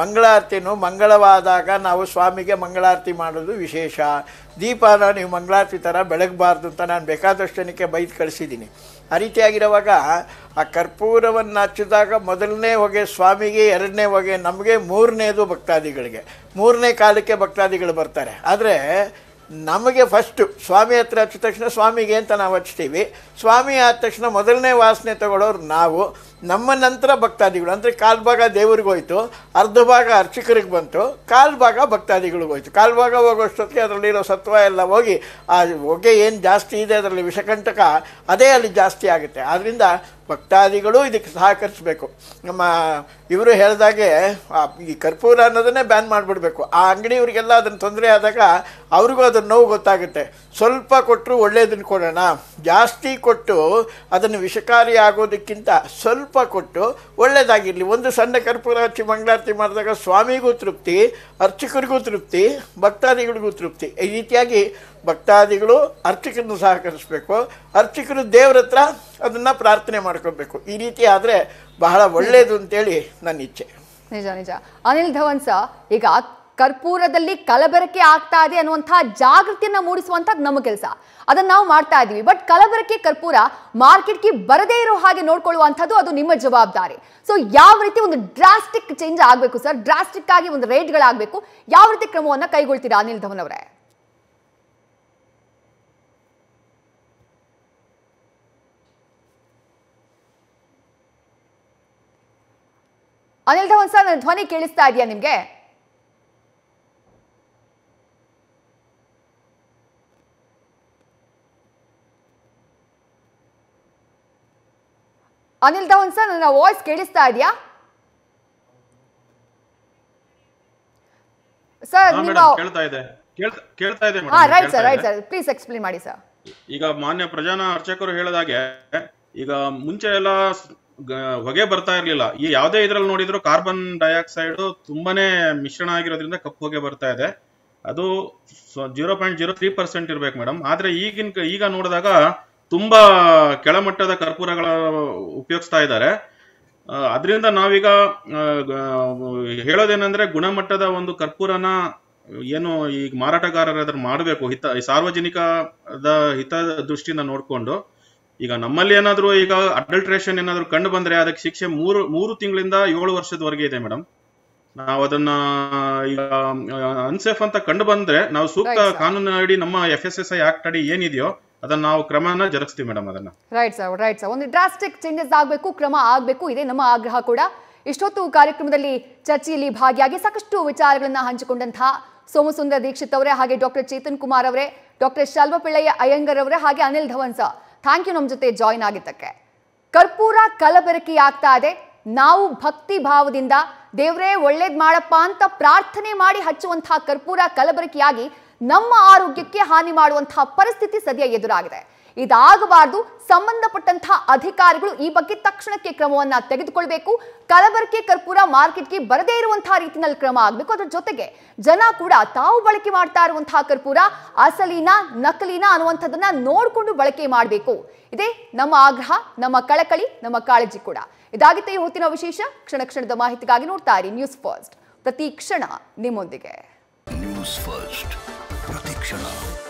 ಮಂಗಳಾರತಿನೂ ಮಂಗಳವಾದಾಗ ನಾವು ಸ್ವಾಮಿಗೆ ಮಂಗಳಾರತಿ ಮಾಡೋದು ವಿಶೇಷ. ದೀಪನ ನೀವು ಮಂಗಳಾರತಿ ಥರ ಬೆಳಗಬಾರ್ದು ಅಂತ ನಾನು ಬೇಕಾದಷ್ಟು ಜನಕ್ಕೆ ಬೈದು ಕಳಿಸಿದ್ದೀನಿ ಆ ರೀತಿಯಾಗಿರುವಾಗ ಆ ಕರ್ಪೂರವನ್ನು ಹಚ್ಚಿದಾಗ ಮೊದಲನೇ ಹೊಗೆ ಸ್ವಾಮಿಗೆ, ಎರಡನೇ ಹೊಗೆ ನಮಗೆ ಮೂರನೇದು ಭಕ್ತಾದಿಗಳಿಗೆ. ಮೂರನೇ ಕಾಲಕ್ಕೆ ಭಕ್ತಾದಿಗಳು ಬರ್ತಾರೆ. ಆದರೆ ನಮಗೆ ಫಸ್ಟು ಸ್ವಾಮಿ ಹತ್ರ ಹಚ್ಚಿದ ತಕ್ಷಣ ಸ್ವಾಮಿಗೆ ಅಂತ ನಾವು ಹಚ್ತೀವಿ. ಸ್ವಾಮಿ ಆದ ತಕ್ಷಣ ಮೊದಲನೇ ವಾಸನೆ ತಗೊಳ್ಳೋರು ನಾವು. ನಮ್ಮ ನಂತರ ಭಕ್ತಾದಿಗಳು, ಅಂದರೆ ಕಾಲು ಭಾಗ ದೇವ್ರಿಗೆ ಹೋಯ್ತು, ಅರ್ಧ ಭಾಗ ಅರ್ಚಕರಿಗೆ ಬಂತು, ಕಾಲು ಭಾಗ ಭಕ್ತಾದಿಗಳಿಗೆ ಹೋಯ್ತು. ಕಾಲು ಭಾಗ ಹೋಗೋಷ್ಟೊತ್ತಿಗೆ ಅದರಲ್ಲಿರೋ ಸತ್ವ ಎಲ್ಲ ಹೋಗಿ, ಆ ಹೊಗೆ ಏನು ಜಾಸ್ತಿ ಇದೆ ಅದರಲ್ಲಿ ವಿಷಕಂಟಕ ಅದೇ ಅಲ್ಲಿ ಜಾಸ್ತಿ ಆಗುತ್ತೆ. ಆದ್ದರಿಂದ ಭಕ್ತಾದಿಗಳು ಇದಕ್ಕೆ ಸಹಕರಿಸಬೇಕು. ನಮ್ಮ ಇವರು ಹೇಳಿದಾಗೆ ಈ ಕರ್ಪೂರ ಅನ್ನೋದನ್ನೇ ಬ್ಯಾನ್ ಮಾಡಿಬಿಡ್ಬೇಕು. ಆ ಅಂಗಡಿಯವರಿಗೆಲ್ಲ ಅದನ್ನು ತೊಂದರೆ ಆದಾಗ ಅವ್ರಿಗೂ ಅದನ್ನು ನೋವು ಗೊತ್ತಾಗುತ್ತೆ. ಸ್ವಲ್ಪ ಕೊಟ್ಟರು ಒಳ್ಳೆಯದನ್ನು ಕೊಡೋಣ, ಜಾಸ್ತಿ ಕೊಟ್ಟು ಅದನ್ನು ವಿಷಕಾರಿ ಆಗೋದಕ್ಕಿಂತ ಸ್ವಲ್ಪ ಕೊಟ್ಟು ಒಳ್ಳೆಯದಾಗಿರಲಿ ಒಂದು ಸಣ್ಣ ಕರ್ಪೂರ ಹಚ್ಚಿ ಮಂಗಳಾರತಿ ಮಾಡಿದಾಗ ಸ್ವಾಮಿಗೂ ತೃಪ್ತಿ, ಅರ್ಚಕರಿಗೂ ತೃಪ್ತಿ, ಭಕ್ತಾದಿಗಳಿಗೂ ತೃಪ್ತಿ. ಈ ರೀತಿಯಾಗಿ ಭಕ್ತಾದಿಗಳು ಅರ್ಚಕರನ್ನು ಸಹಕರಿಸಬೇಕು. ಅರ್ಚಕರು ದೇವ್ರ ಹತ್ರ ಅದನ್ನು ಪ್ರಾರ್ಥನೆ ಮಾಡ್ಕೋಬೇಕು. ಈ ರೀತಿ ಆದರೆ ಬಹಳ ಒಳ್ಳೆಯದು ಅಂತೇಳಿ ನನ್ನ ಇಚ್ಛೆ. ನಿಜ ನಿಜ. ಅನಿಲ್ ಧವನ್ ಸಹ ಈಗ ಕರ್ಪೂರದಲ್ಲಿ ಕಲಬೆರಕೆ ಆಗ್ತಾ ಇದೆ ಅನ್ನುವಂತಹ ಜಾಗೃತಿಯನ್ನು ಮೂಡಿಸುವಂಥ ನಮ್ಮ ಕೆಲಸ. ಅದನ್ನು ನಾವು ಮಾಡ್ತಾ ಇದ್ದೀವಿ ಬಟ್ ಕಲಬೆರಕೆ ಕರ್ಪೂರ ಮಾರ್ಕೆಟ್ಗೆ ಬರದೇ ಇರೋ ಹಾಗೆ ನೋಡ್ಕೊಳ್ಳುವಂಥದ್ದು ಅದು ನಿಮ್ಮ ಜವಾಬ್ದಾರಿ. ಸೊ ಯಾವ ರೀತಿ ಒಂದು ಡ್ರಾಸ್ಟಿಕ್ ಚೇಂಜ್ ಆಗಬೇಕು ಸರ್ ಡ್ರಾಸ್ಟಿಕ್ ಆಗಿ ಒಂದು ರೇಟ್ಗಳಾಗಬೇಕು ಯಾವ ರೀತಿ ಕ್ರಮವನ್ನು ಕೈಗೊಳ್ತೀರಾ ಅನಿಲ್ ಧವನ್ ಅವರೇ? ಅನಿಲ್ ಧವನ್ ಸರ್ ನನ್ನ ಧ್ವನಿ ಕೇಳಿಸ್ತಾ ಇದೆಯಾ ನಿಮ್ಗೆ? ಅನಿಲ್ ಧವನ್ ಸರ್ ನನ್ನ ವಾಯ್ಸ್ ಕೇಳಿಸ್ತಾ ಇದೆಯಾ? ಸರ್ ನಿಮ್ಮ ರೈಟ್ ರೈಟ್ ಪ್ಲೀಸ್ ಎಕ್ಸ್ಪ್ಲೇನ್ ಮಾಡಿ ಸರ್ ಈಗ ಮಾನ್ಯ ಪ್ರಜಾನ ಅರ್ಚಕರು ಹೇಳಿದಾಗೆ ಈಗ ಮುಂಚೆ ಎಲ್ಲ ಹೊಗೆ ಬರ್ತಾ ಇರ್ಲಿಲ್ಲ. ಈ ಯಾವುದೇ ಇದ್ರಲ್ಲಿ ನೋಡಿದ್ರು ಕಾರ್ಬನ್ ಡೈಆಕ್ಸೈಡ್ ತುಂಬಾನೇ ಮಿಶ್ರಣ ಆಗಿರೋದ್ರಿಂದ ಕಪ್ಪು ಹೊಗೆ ಬರ್ತಾ ಇದೆ. ಅದು zero point zero three percent ಇರ್ಬೇಕು ಮೇಡಮ್ ಆದ್ರೆ ಈಗಿನ ಈಗ ನೋಡಿದಾಗ ತುಂಬಾ ಕೆಳಮಟ್ಟದ ಕರ್ಪೂರಗಳ ಉಪಯೋಗಿಸ್ತಾ ಇದ್ದಾರೆ. ಅದರಿಂದ ನಾವೀಗ ಹೇಳೋದೇನಂದ್ರೆ ಗುಣಮಟ್ಟದ ಒಂದು ಕರ್ಪೂರನ ಏನು ಈಗ ಮಾರಾಟಗಾರರು ಅದನ್ನ ಮಾಡಬೇಕು. ಹಿತ ಸಾರ್ವಜನಿಕದ ಹಿತ ದೃಷ್ಟಿಯಿಂದ ನೋಡ್ಕೊಂಡು ಈಗ ನಮ್ಮಲ್ಲಿ ಏನಾದರೂ ಈಗ ಅಡಲ್ಟ್ರೇಷನ್ ಏನಾದರೂ ಕಂಡು ಬಂದ್ರೆ ಅದಕ್ಕೆ ಶಿಕ್ಷೆ ಮೂರು ಮೂರು ತಿಂಗಳಿಂದ ಏಳು ವರ್ಷದವರೆಗೆ ಇದೆ ಮೇಡಮ್. ನಾವು ಅದನ್ನ ಈಗ ಅನ್ಸೇಫ್ ಅಂತ ಕಂಡು ಬಂದ್ರೆ ನಾವು ಸೂಕ್ತ. ಕಾನೂನು ಅಡಿ ನಮ್ಮ F S S I act ಅಡಿ ಏನಿದೆಯೋ ಅದನ್ನ ನಾವು ಕ್ರಮನ ಜರುಗಿಸ್ತೀವಿ ಮೇಡಮ್ ಅದನ್ನ. ರೈಟ್ ಸರ್ ರೈಟ್ ಸರ್ ಒಂದು ಡ್ರಾಸ್ಟಿಕ್ ಚೇಂಜಸ್ ಆಗಬೇಕು, ಕ್ರಮ ಆಗಬೇಕು ಇದೆ ನಮ್ಮ ಆಗ್ರಹ ಕೂಡ. ಇಷ್ಟೊತ್ತು ಕಾರ್ಯಕ್ರಮದಲ್ಲಿ ಚರ್ಚೆಯಲ್ಲಿ ಭಾಗಿಯಾಗಿ ಸಾಕಷ್ಟು ವಿಚಾರಗಳನ್ನ ಹಂಚಿಕೊಂಡಂತಹ ಸೋಮಸುಂದರ ದೀಕ್ಷಿತ್ ಅವರೇ ಹಾಗೆ ಡಾಕ್ಟರ್ ಚೇತನ್ ಕುಮಾರ್ ಅವರೇ ಡಾಕ್ಟರ್ ಶಲ್ವಪಿಳ್ಳಯ್ಯ ಅಯ್ಯಂಗರ್ ಅವರೇ ಹಾಗೆ Anil Dhawan sir thank you ನಮ್ಮ ಜೊತೆ ಜಾಯಿನ್ ಆಗಿದ್ದಕ್ಕೆ. ಕರ್ಪೂರ ಕಲಬೆರಕೆ ಆಗ್ತಾ ಇದೆ. ನಾವು ಭಕ್ತಿ ಭಾವದಿಂದ ದೇವರೇ ಒಳ್ಳೇದ್ ಮಾಡಪ್ಪ ಅಂತ ಪ್ರಾರ್ಥನೆ ಮಾಡಿ ಹಚ್ಚುವಂತಹ ಕರ್ಪೂರ ಕಲಬೆರಕೆಯಾಗಿ ನಮ್ಮ ಆರೋಗ್ಯಕ್ಕೆ ಹಾನಿ ಮಾಡುವಂತಹ ಪರಿಸ್ಥಿತಿ ಸದ್ಯ ಎದುರಾಗಿದೆ. ಇದಾಗಬಾರದು ಸಂಬಂಧಪಟ್ಟಂತಹ ಅಧಿಕಾರಿಗಳು ಈ ಬಗ್ಗೆ ತಕ್ಷಣಕ್ಕೆ ಕ್ರಮವನ್ನ ತೆಗೆದುಕೊಳ್ಬೇಕು. ಕಲಬರಕೆ ಕರ್ಪೂರ ಮಾರ್ಕೆಟ್ಗೆ ಬರದೇ ಇರುವಂತಹ ರೀತಿಯಲ್ಲಿ ಕ್ರಮ ಆಗಬೇಕು. ಅದರ ಜೊತೆಗೆ ಜನ ಕೂಡ ತಾವು ಬಳಕೆ ಮಾಡ್ತಾ ಇರುವಂತಹ ಕರ್ಪೂರ ಅಸಲಿನ, ನಕಲಿನ ಅನ್ನುವಂಥದ್ದನ್ನ ನೋಡಿಕೊಂಡು ಬಳಕೆ ಮಾಡಬೇಕು. ಇದೇ ನಮ್ಮ ಆಗ್ರಹ, ನಮ್ಮ ಕಳಕಳಿ, ನಮ್ಮ ಕಾಳಜಿ ಕೂಡ. ಇದಾಗಿತ್ತು ಈ ಹೊತ್ತಿನ ವಿಶೇಷ. ಕ್ಷಣ ಕ್ಷಣದ ಮಾಹಿತಿಗಾಗಿ ನೋಡ್ತಾ ಇರಿ. News First. ಪ್ರತಿ ಕ್ಷಣ ನಿಮ್ಮೊಂದಿಗೆ. News first. 是了。